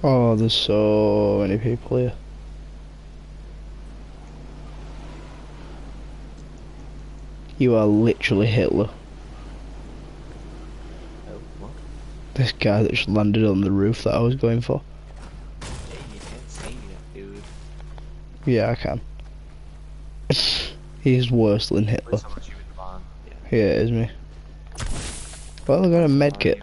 Oh, there's so many people here. You are literally Hitler. Oh. This guy that just landed on the roof that I was going for. Hey, you can't say that, dude. Yeah, I can. He's worse than Hitler. least I was you in the barn. Yeah. It is me. Well, I got a med kit.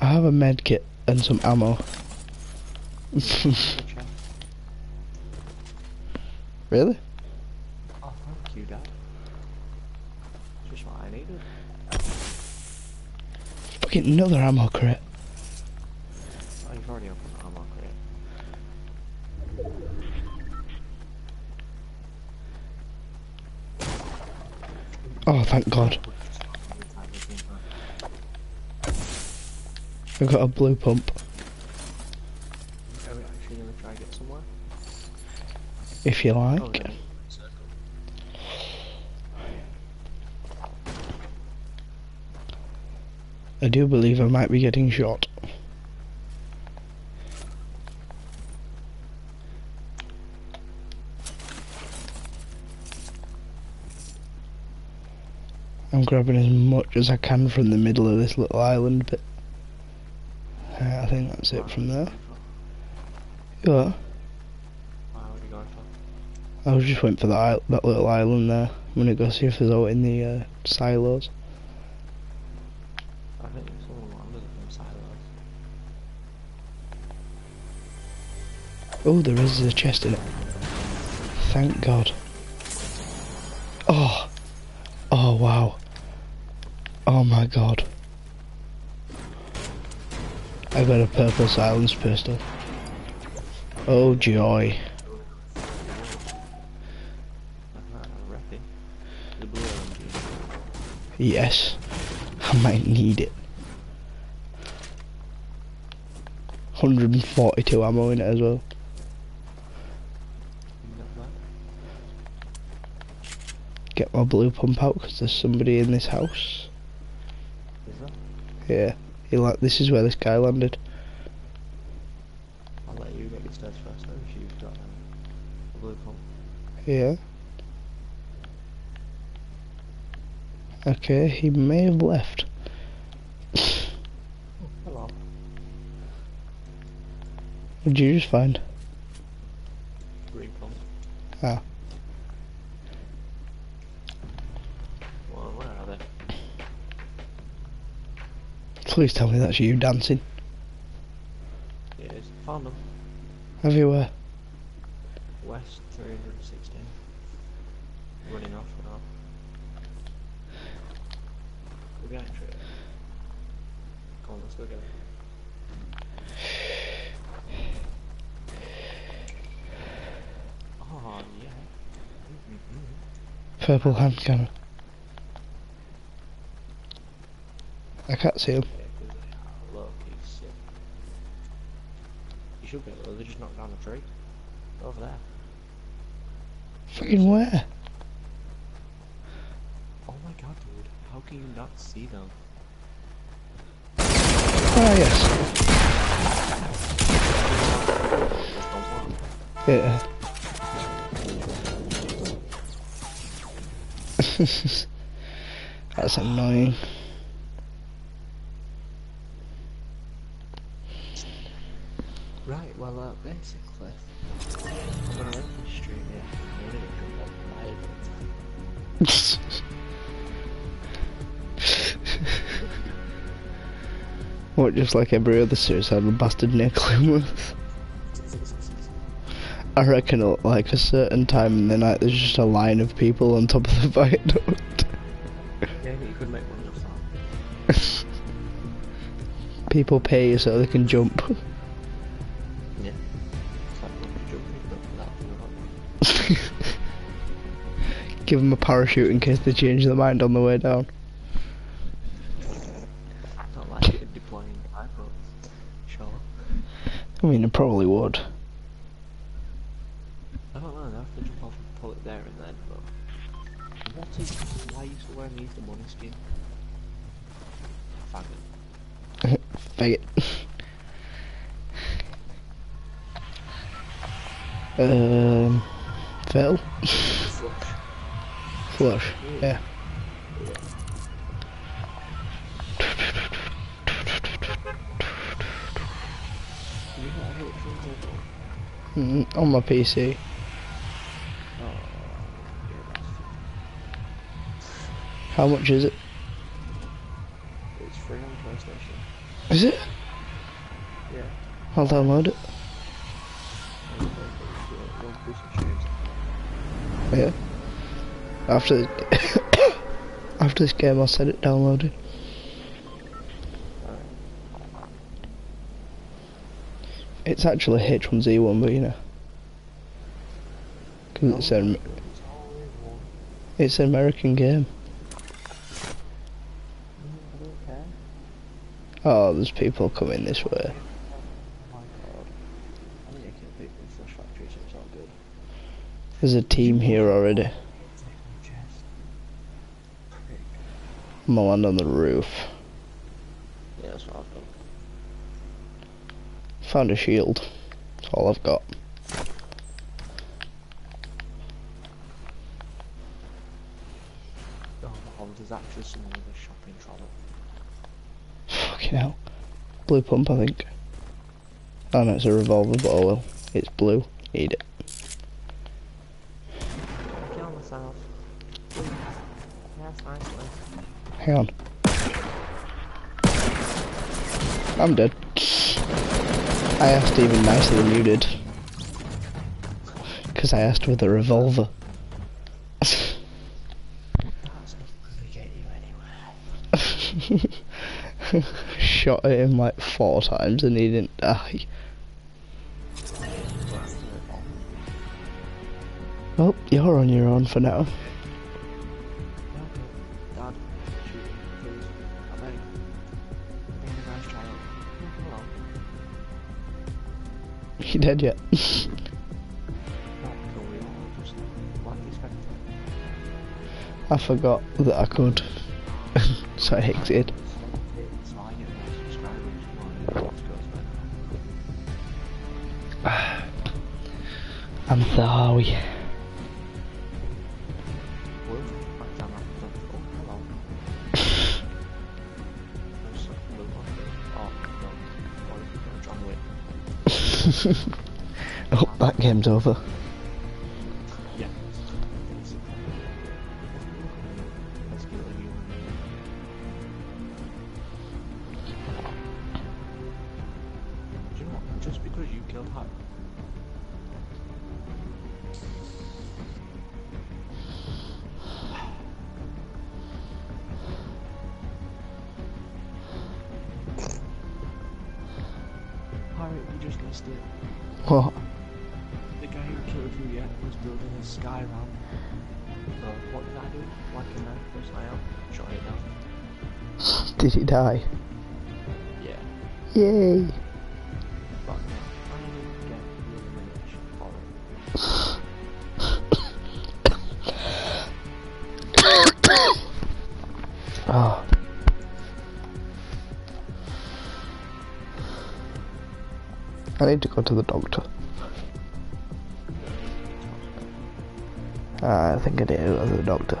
I have a med kit and some ammo. Really? Oh, thank you, Dad. Just what I needed. Fucking another ammo crate. Oh, you've already opened the ammo crate. Oh, thank God. I've got a blue pump. Are we actually gonna try and get somewhere? If you like. Oh, yeah. I do believe I might be getting shot. I'm grabbing as much as I can from the middle of this little island bit. I think that's it from there. Yeah, Wow, what are you going for? I was just went for that that little island there. I'm gonna go see if there's out in the uh, silos. I think there's someone under them silos. Oh, there is a chest in it. Thank God. Oh. Oh, wow. Oh my God. I got a purple silence pistol. Oh joy. Repping. The blue LMG. Yes. I might need it. 142 ammo in it as well. Get my blue pump out because there's somebody in this house. Yeah, he like this is where this guy landed. I'll let you get your stairs first though if you've got um, a blue pump. Yeah. Okay, he may have left. Hello. What did you just find? Green pump. Ah. Well, where are they? Please tell me that's you dancing. It is. found them. Everywhere. West 316. Running off now. We're going to it. Come on, let's go get it. Oh, yeah. Purple hand cannon. I can't see him. Yeah, 'cause they are low key sick. You should be able to, they just knocked down a tree. Over there. Fucking where? Oh my god, dude. How can you not see them? Ah, yes. Yeah. That's annoying. What, just like every other suicidal bastard near Glenworth? I reckon at like a certain time in the night there's just a line of people on top of the viaduct. Yeah, you could make off that. people pay you so they can jump. Yeah. It's like when you jump in, but without the Give them a parachute in case they change their mind on the way down. PC. You're a bastard. How much is it? It's free on PlayStation. Is it? Yeah. I'll download it. and you can do one piece of tunes. Yeah. After after this game, I'll set it downloaded. It's actually H1Z1, but you know, because it's an It's only one. it's an American game. I don't care. Oh, there's people coming this way. My god. I think I can pick the Flush Factory, so it's all good. There's a team here already. Take my chest. Prick. I'm gonna land on the roof. Yeah, that's what I've done. Found a shield. That's all I've got. Oh, wow, there's actually someone with a shopping trolley. Fucking hell. Blue pump, I think. Oh no, it's a revolver, but oh well. It's blue. Need it. Kill myself. Yes, nicely. Hang on. I'm dead. I asked even nicer than you did. Because I asked with a revolver. That's not gonna get you anywhere. Shot at him like four times and he didn't die. Well, you're on your own for now. You dead yet? I forgot that I could. so I exited. No, John Wick. oh, that game's over. Need to go to the doctor. Uh, I think I need to go to the doctor.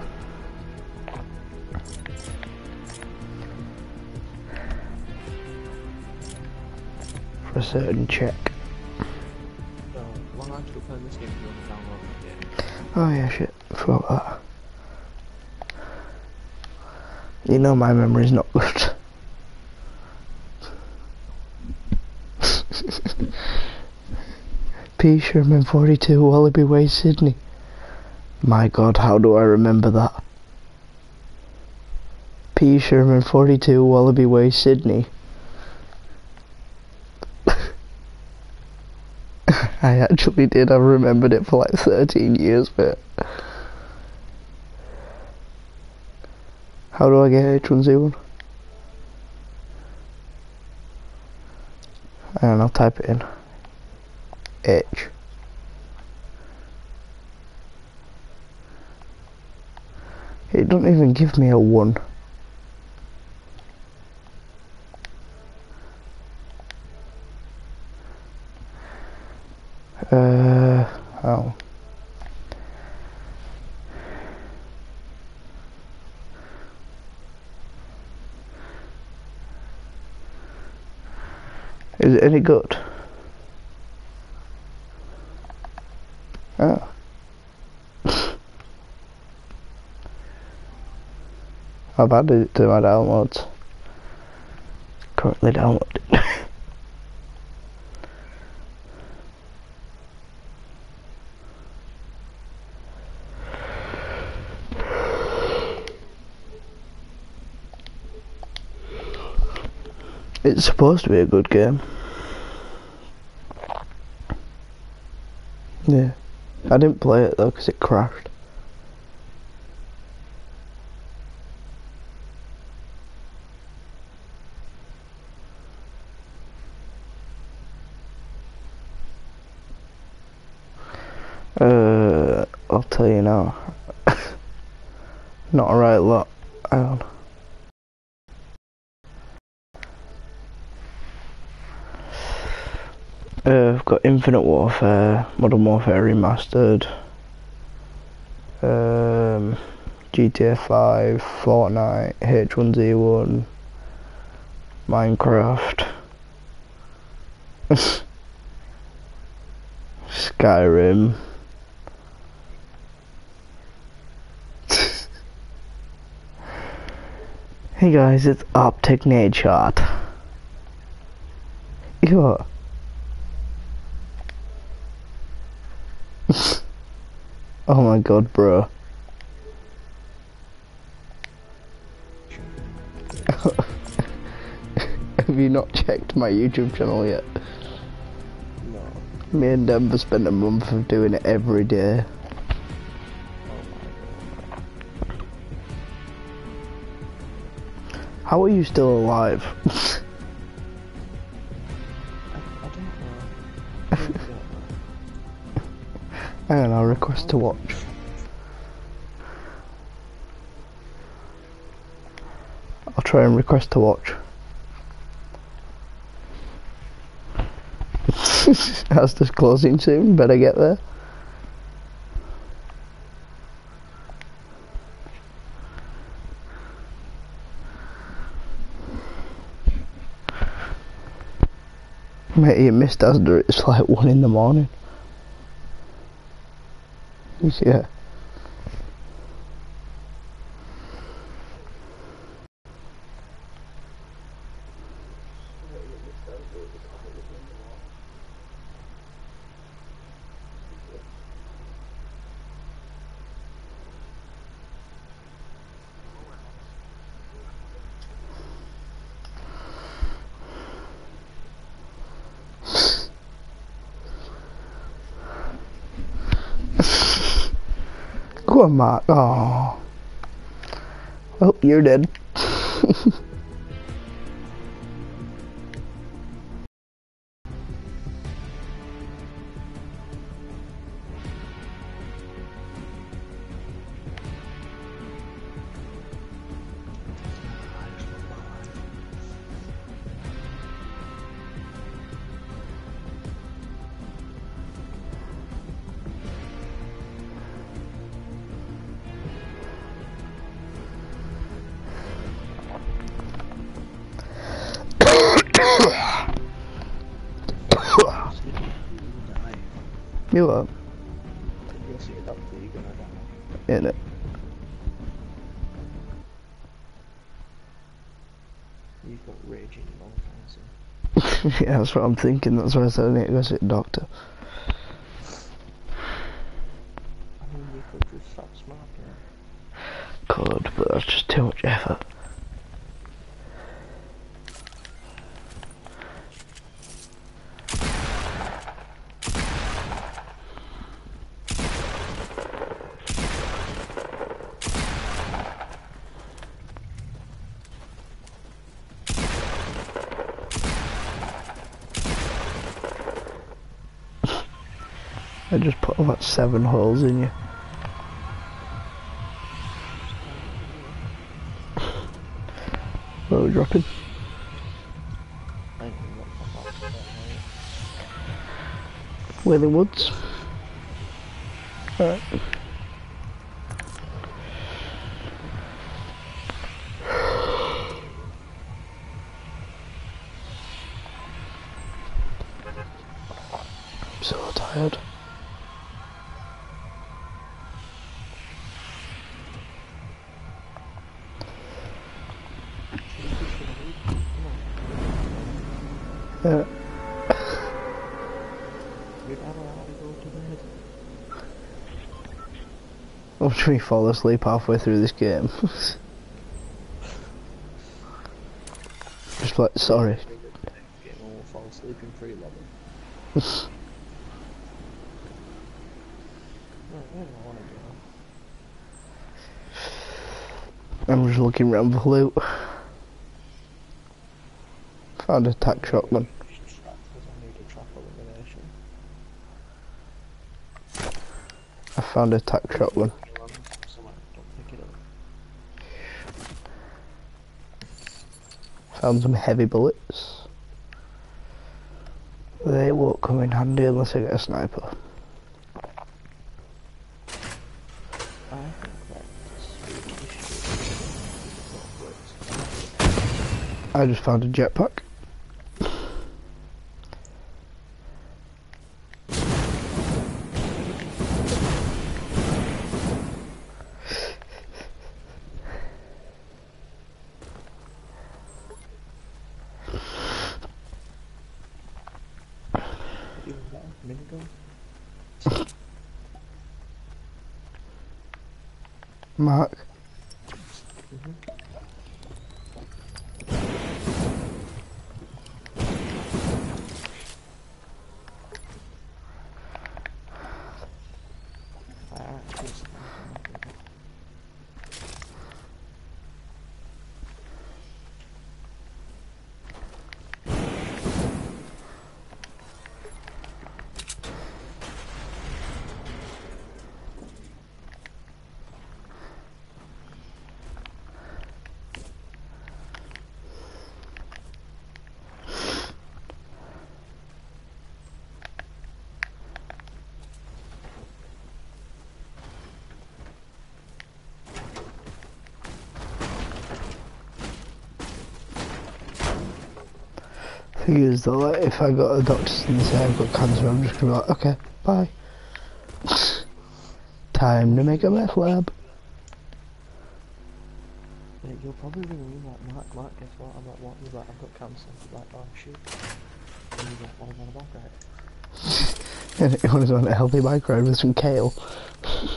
For a certain check. Oh yeah, shit. Forgot that. You know my memory's not good. P. Sherman 42, Wallaby Way, Sydney. My god, how do I remember that? P. Sherman 42, Wallaby Way, Sydney. I actually did, I remembered it for like 13 years, but... How do I get H1Z1? And I'll type it in. H. It don't even give me a 1. Uh, oh. Is it any good? Oh. I've added to my downloads. Currently downloaded. it's supposed to be a good game. Yeah. I didn't play it though because it crashed. Uh, I'll tell you now. Not a right lot. Hang on. Uh, I've Infinite Warfare, Modern Warfare Remastered, um, GTA 5, Fortnite, H1Z1, Minecraft, Skyrim. hey guys, it's OpTic Nadeshot. Yeah. oh my god, bro. Have you not checked my YouTube channel yet? No. Me and Denver spent a month of doing it every day. How are you still alive? I, I don't know. Hang on, I'll request to watch. Try and request to watch. That's just closing soon, better get there. Mate, you missed us, it's like one in the morning. Yeah. Go on. Oh. Oh, you're dead. That's what I'm thinking. That's why I said I need to go see a doctor. I mean, you could just stop smoking. Could, but that's just too much effort. I just put about seven holes in you. Where are we dropping? But, Wailing Woods. Alright. Me fall asleep halfway through this game. Just like, sorry. I'm just looking around for loot. Found a tack shotgun. I found a tack shotgun. Someone don't pick it up. Found some heavy bullets. They won't come in handy unless I get a sniper. I just found a jetpack. Mark. I actually sniped him. Is though, like, if I got a doctor's and they say I've got cancer, I'm just gonna be like, okay, bye. Time to make a meth lab. Mate, you'll probably ring me like, Mark, Mark, guess what? I'm like, what? You're like, I've got cancer. You're like, oh shit. And you're like, what am I on about, right? And it was on a healthy bike ride with some kale.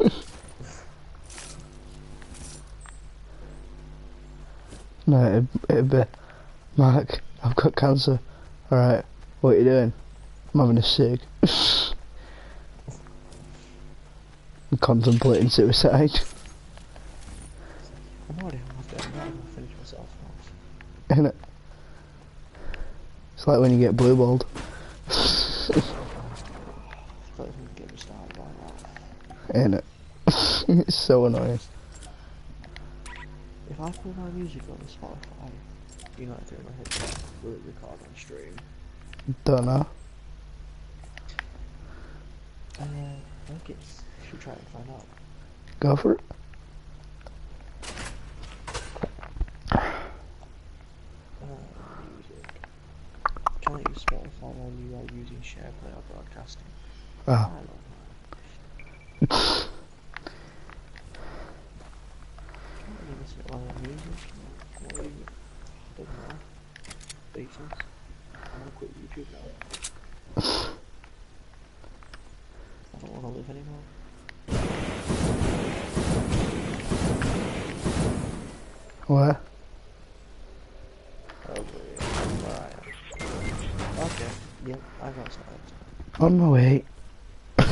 no, it'd, it'd be, Mark, I've got cancer. Alright, what are you doing? I'm having a cig. I'm contemplating suicide. I'm already half dead. I'm gonna finish myself off. Isn't it? It's like when you get blue balled. Don't even get me started on that. Ain't it? it's so annoying. If I put my music on Spotify, you know I in my headset, will it record on stream? Don't know. Uh, I think it's, should try and find out. Go for it. Uh. Can't use Spotify while you are using SharePlay or broadcasting. I Oh. don't know. Can't really listen to. What? I don't know. Beatles. I'm gonna quit YouTube now. I don't wanna live anymore. Where? Oh, yeah. Where I am. Okay. Yep, I got. On my way.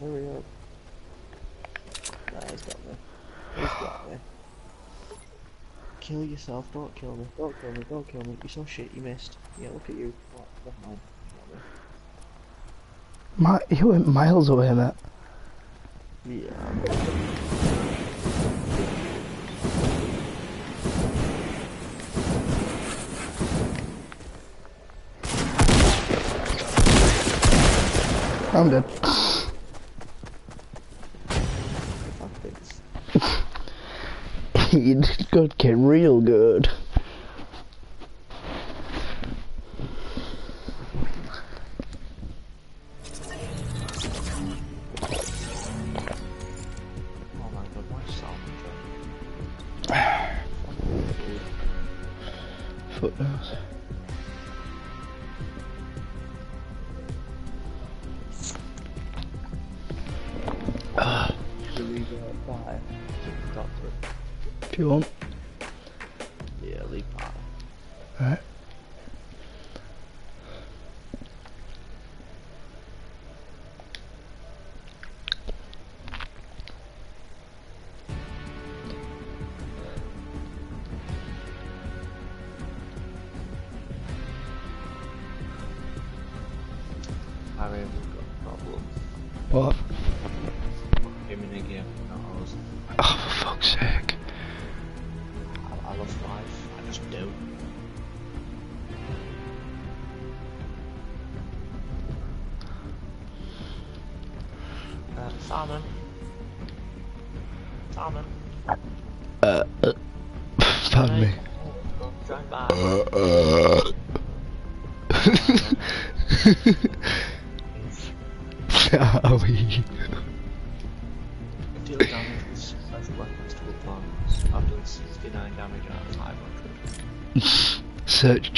Hurry up. Nah, he's got me. He's me. Kill yourself, don't kill me. Don't kill me, don't kill me. You're so shit, you missed. Yeah, look at you. What? Never mind. My, you went miles away, mate. me. Yeah. I'm dead. Fuck this. good, kid. Real good.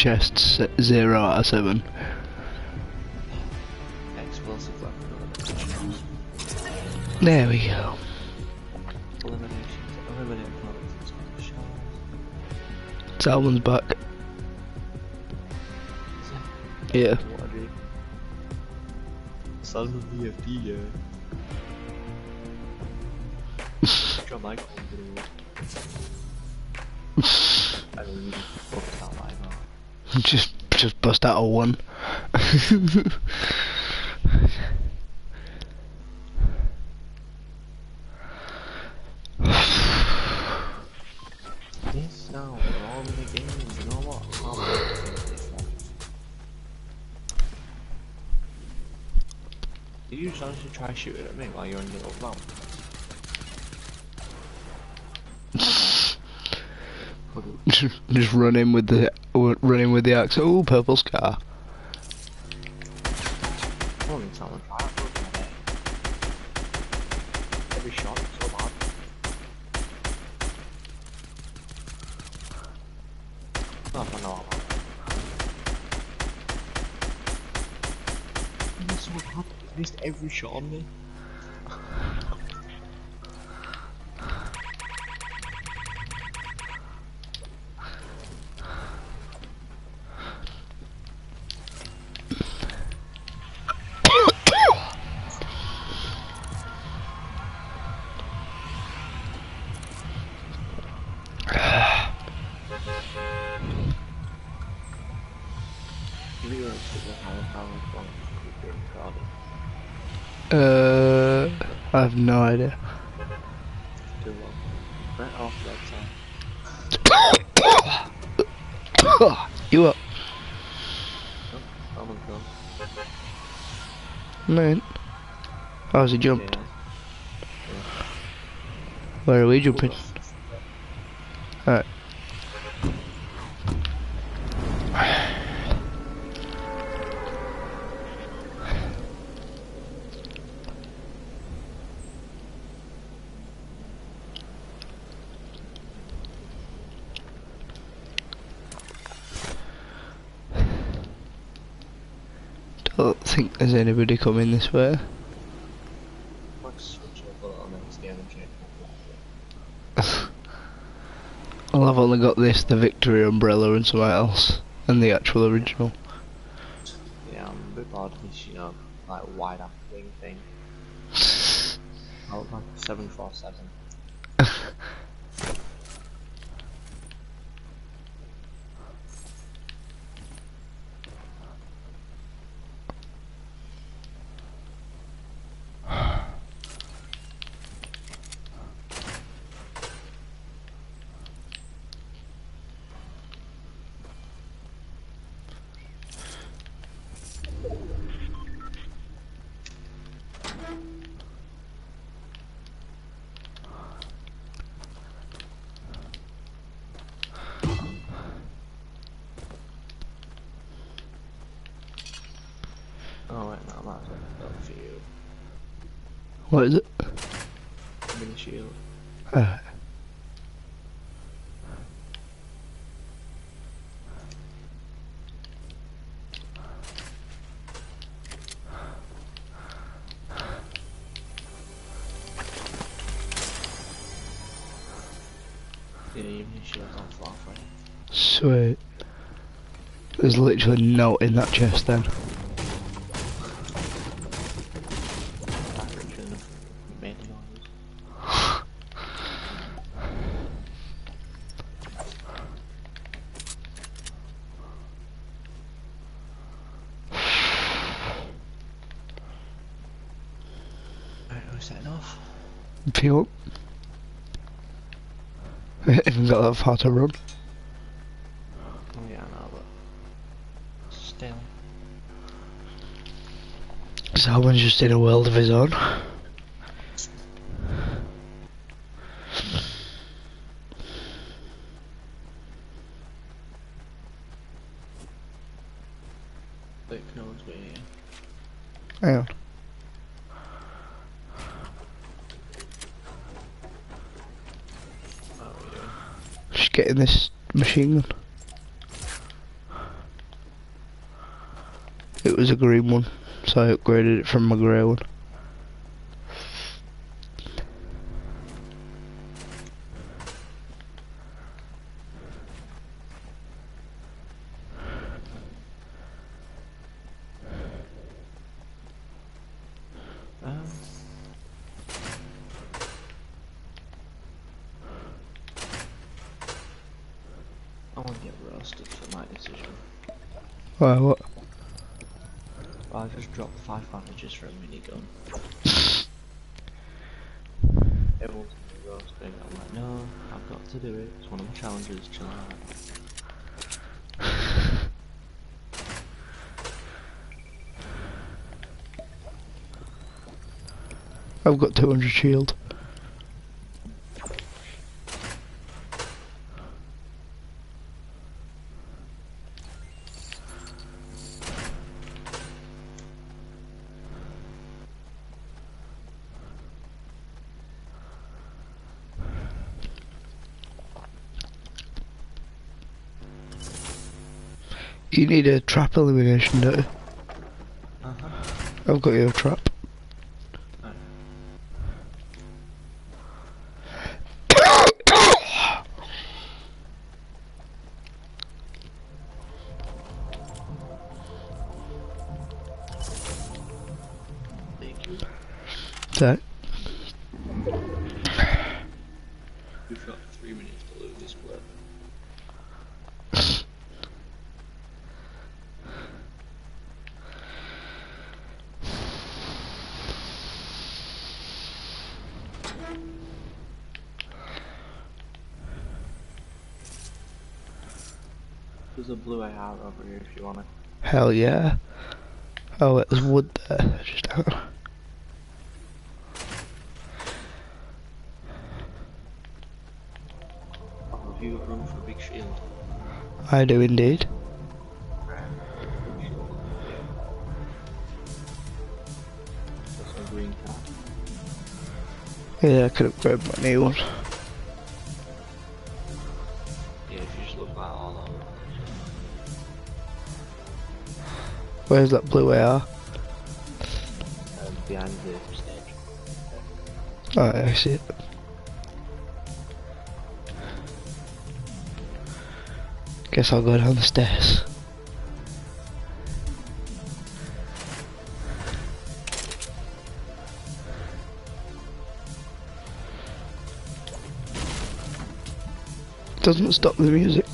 Chests 0 out of 7. Explosive weapon. There we go. Eliminations. Eliminate opponents inside the shells. Salmon's back. Yeah. What I do. Salmon VFD, yeah. I'm gonna take this one. Did you just honestly try shooting at me while you're in the little lamp? Just run in with the with the axe. Oh, purple scar. every shot on, someone try Right off that side. you up? Oh, I'm. Man. How's he jumped? Yeah. Where are we jumping? Alright. Don't think there's anybody coming this way. Like switch up a little and then stand and check. Well, I've only got this, the Victory umbrella, and something else, and the actual original. Yeah, I'm a bit bored of this, you know, like wide up wing thing. oh, like 747. Oh wait, no, I might as well build for you. What is it? Mini shield. Uh, Yeah, your mini shield's on floor for you. sweet. There's literally no in that chest then. That shouldn't have made noise. Alright, who's setting off? Feel Even got that far to run. Oh yeah, I know, but still. Someone's just in a world of his own. Like, no one's been here. Hang on. Oh yeah. Just getting this machine gun. It was a green one, so I upgraded it from my grey one. Um. I want to get roasted for my decision. Why, what? I just dropped five bandages for a minigun. Everyone's gonna. I'm like, no, I've got to do it. It's one of my challenges. Chill out. I've got 200 shield. You need a trap elimination, don't you? Uh-huh. I've got your trap. I do indeed. Big shield. That's a green. Yeah, I could have grabbed my new one. Yeah, if you just look like all over. Where's that blue AR? Um, behind the stage. Oh, I see it. Guess I'll go down the stairs. Doesn't stop the music.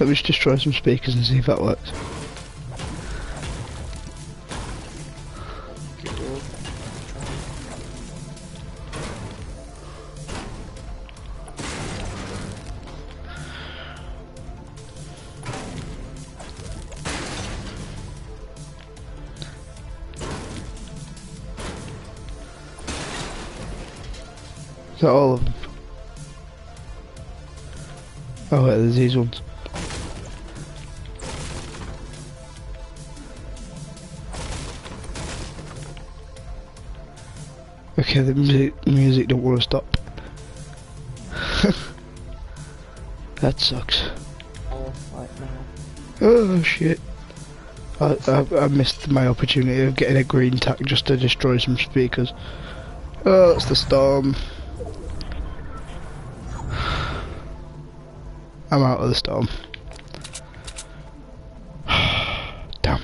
Let me just try some speakers and see if that works. Is that all of them? Oh wait, there's these ones. Okay, the music, music don't want to stop. that sucks. Oh. Shit. I, I, I missed my opportunity of getting a green tack just to destroy some speakers. Oh, it's the storm. I'm out of the storm. Damn.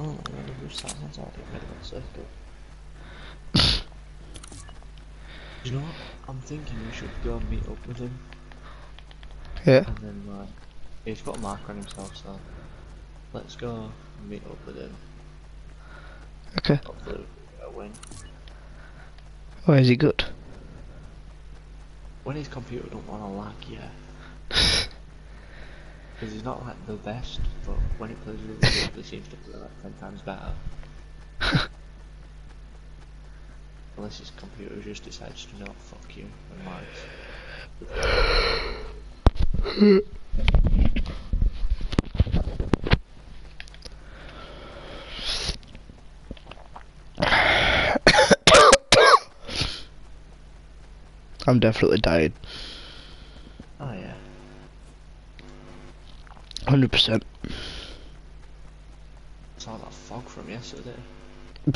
Oh, well, who's Simon's already made a circle. you know what? I'm thinking we should go and meet up with him. Yeah. And then, uh, he's got a marker on himself, so let's go meet up with him. Okay. Hopefully, uh, a win. Why is he good? When his computer don't want to lag, yeah. Because he's not like the best, but when it plays really good, he seems to play like 10 times better. Unless his computer just decides to not fuck you, and likes. I'm definitely dying. Oh yeah. 100%. It's all that fog from yesterday.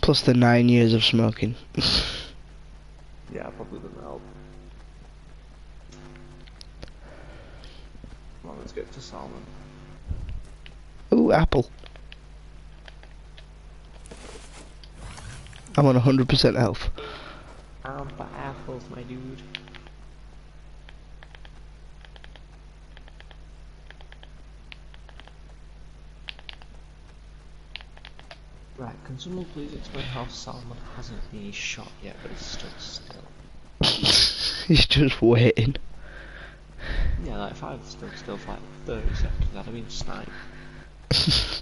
Plus the nine years of smoking. Yeah, probably doesn't help. Come on, let's get to Salmon. Ooh, apple. On 100% health. I'm for apples, my dude. Right, can someone please explain how Salmon hasn't been shot yet, but he's stood still? He's just waiting. Yeah, like if I'd stood still for like 30 seconds, I'd have been sniped.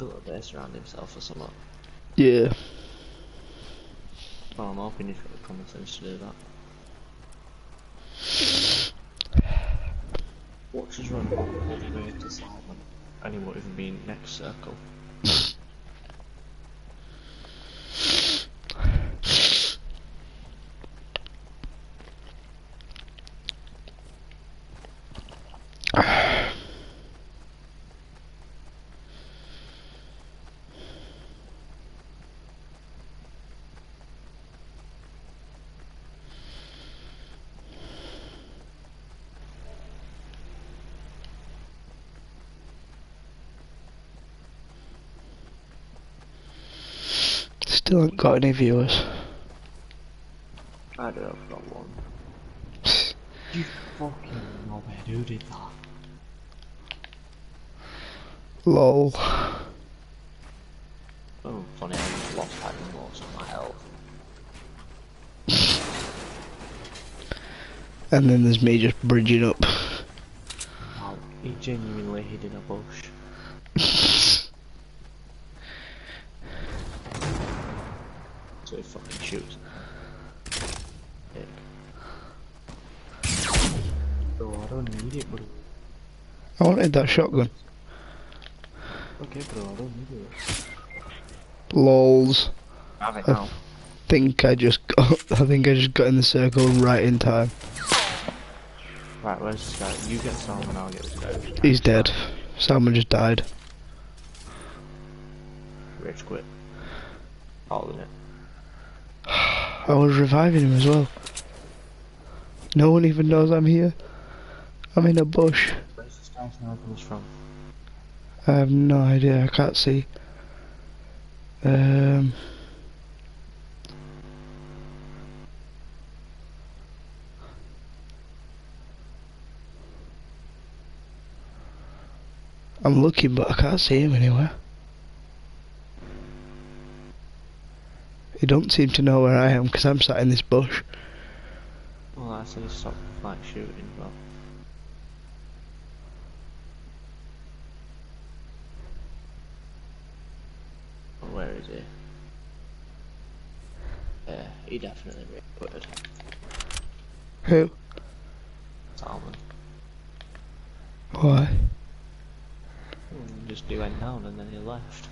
Do a base around himself or something. yeah. Well, I'm hoping he's got the common sense to do that. Watch us run all the way to Salmon, and he won't even be in next circle. Still haven't got any viewers. I don't know I've got one. You fucking knobhead, who did that? Lol. Oh, funny, I just lost having most of my health. And then there's me just bridging up. Wow, he genuinely hid in a bush. So he fucking shoots. Dick. Bro, I don't need it, bro. I wanted that shotgun. Okay, bro, I don't need it. Lols. Have it now. Think I just got. I think I just got in the circle right in time. Right, where's this guy? You get Salmon, I'll get this guy. He's dead. Salmon just died. Rich quit. Holding it. I was reviving him as well. No one even knows I'm here. I'm in a bush. Where's this comes from? I have no idea. I can't see. Um. I'm looking, but I can't see him anywhere. He don't seem to know where I am because I'm sat in this bush. Well, I said stop like shooting, but But where is he? Yeah, he definitely reported Who? Salmon. Why? Just he went down and then he left.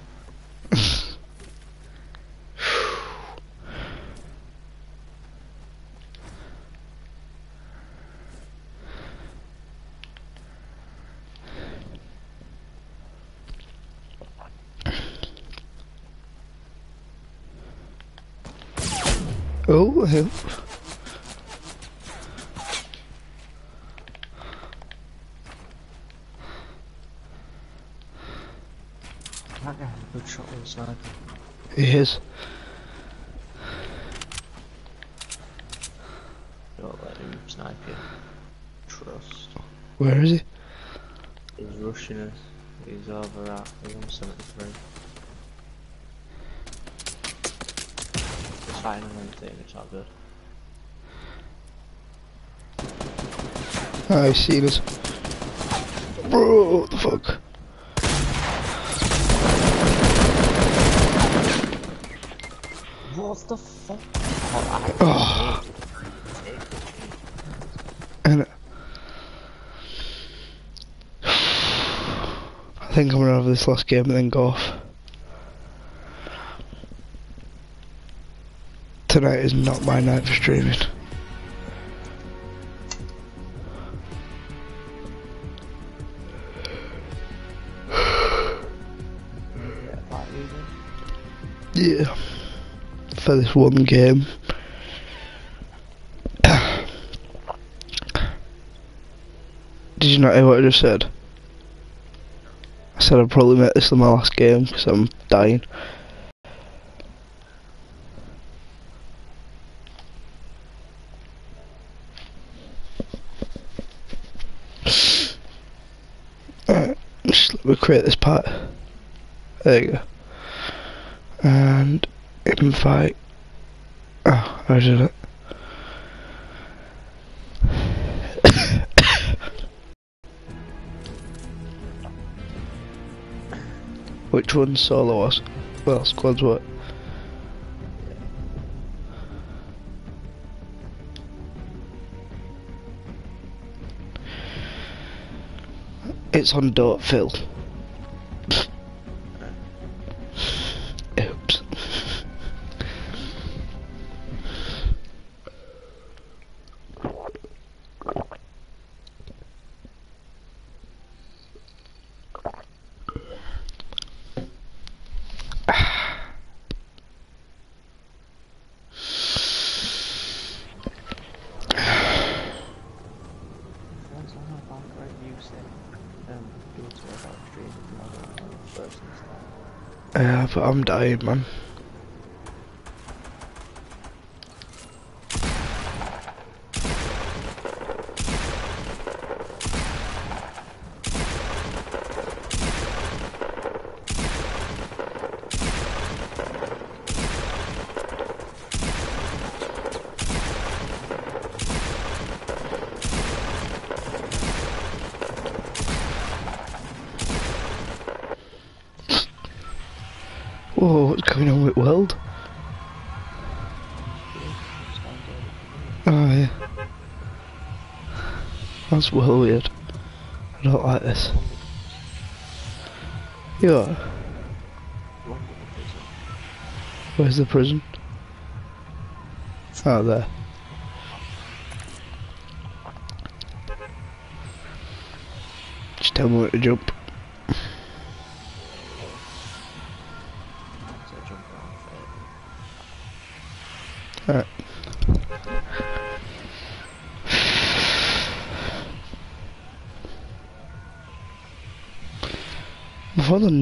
Who? That guy a good shot with a sniper. He is. Don't let him snipe you. Trust. Where is he? He's rushing us. He's over fighting on the it's all good. Oh, he's seen us. Bro, what the fuck? What the fuck? Oh, Oh. And I think I'm gonna have this last game and then go off. Tonight is not my night for streaming. Yeah, for this one game. Did you not hear what I just said? I said I'd probably make this in my last game because I'm dying. Alright, just let me create this part. There you go. And invite. Oh, I did it. Which one's solo was? Well, squad's what? It's on Don't stuff. That's well weird. I don't like this. Are? Where's the prison? Oh, there. Just tell me where to jump.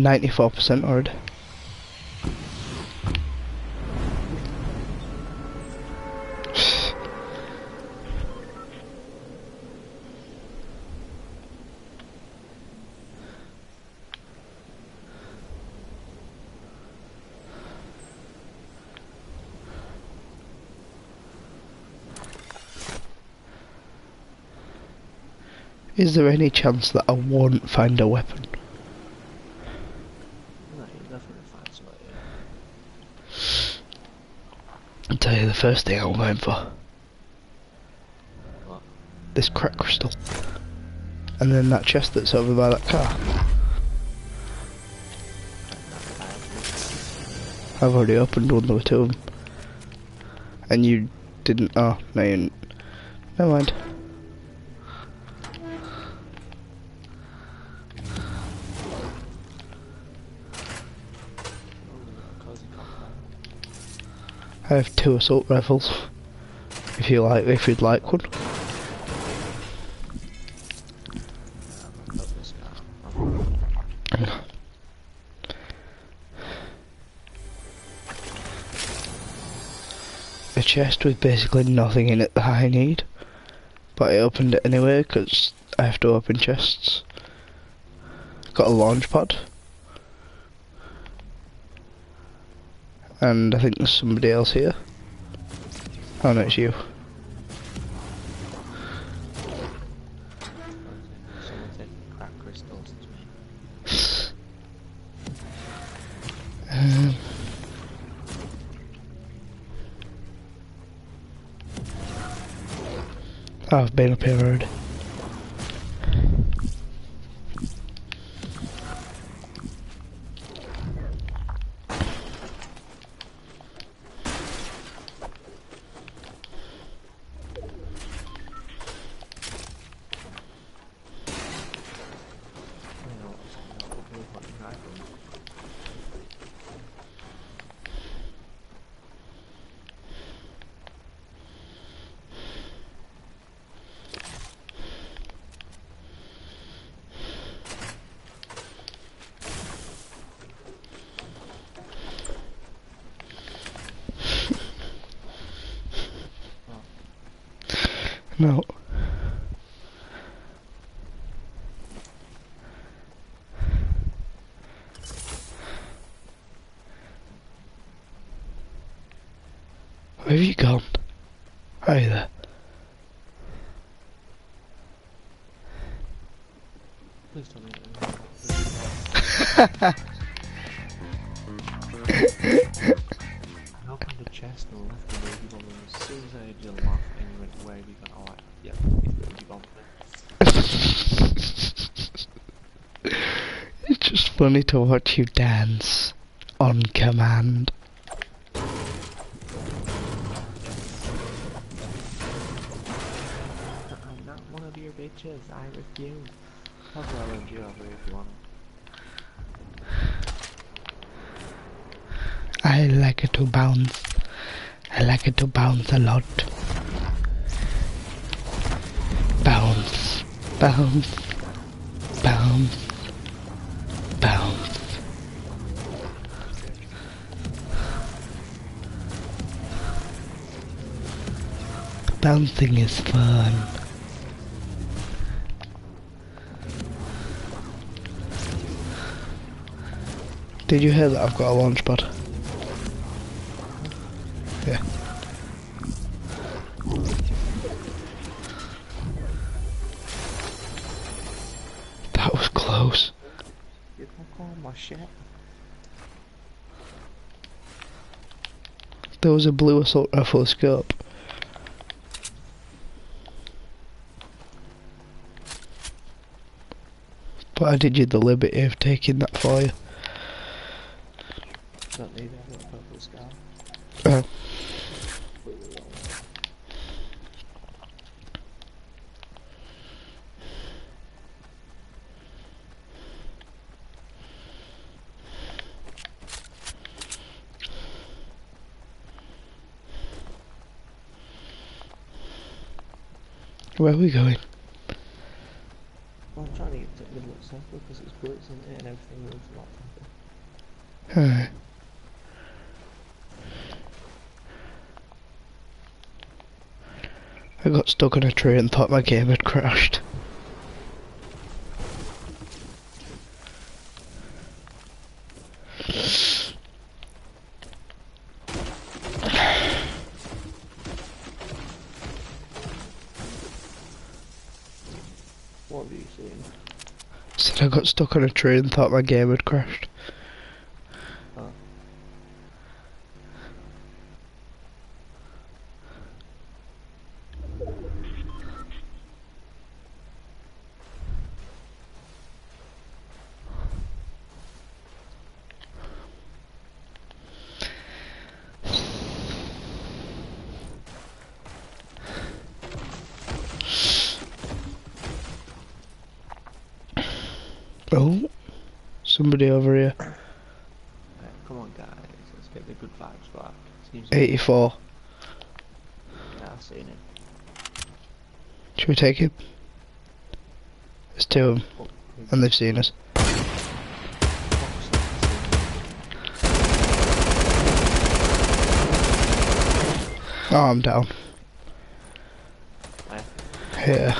94% already. Is there any chance that I won't find a weapon? No, you'll definitely find somebody. I'll tell you the first thing I'm going for. What? This crack crystal. And then that chest that's over by that car. I've already opened one, there were two of them. And you didn't, oh, no you didn't. Never mind. I have two assault rifles. If you like, if you'd like one. A chest with basically nothing in it that I need. But I opened it anyway because I have to open chests. Got a launch pad. And I think there's somebody else here. Oh no, it's you. Um, I've been up here to watch you dance on command. I'm not one of your bitches, I refuse. I'll throw you over if you want I like it to bounce. I like it to bounce a lot. Bounce, bounce, bounce. Bouncing is fun. Did you hear that I've got a launch pad? Yeah. That was close. You don't call my shit. There was a blue assault rifle scope. But I did you the liberty of taking that for you. Don't need it, I've got a purple scar. Where are we going? Well, I'm trying to circle because it's bullets in it and everything moves a lot. Alright. I got stuck on a tree and thought my game had crashed. What have you seen? Said I got stuck on a tree and thought my game had crashed. Oh. Oh, somebody over here. Right, come on guys, let's get the good vibes back. Seems 84. yeah, I've seen it. Should we take him? There's two of them, and they've seen us. Oh, I'm down. Where? Here.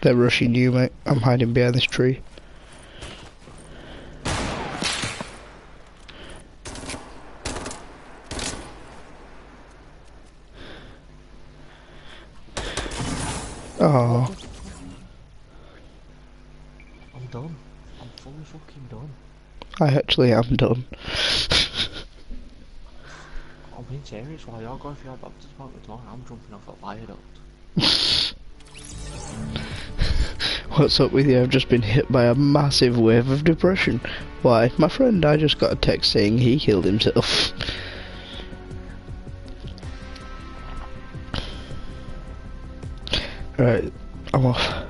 They're rushing you, mate. I'm hiding behind this tree. Oh, I'm done. I'm fully fucking done. I actually am done. I'm being serious, while you're going for your doctor's appointment tomorrow, I'm jumping off a viaduct. What's up with you? I've just been hit by a massive wave of depression. Why? My friend, I just got a text saying he killed himself. right, I'm off.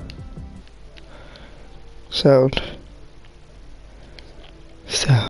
Sound.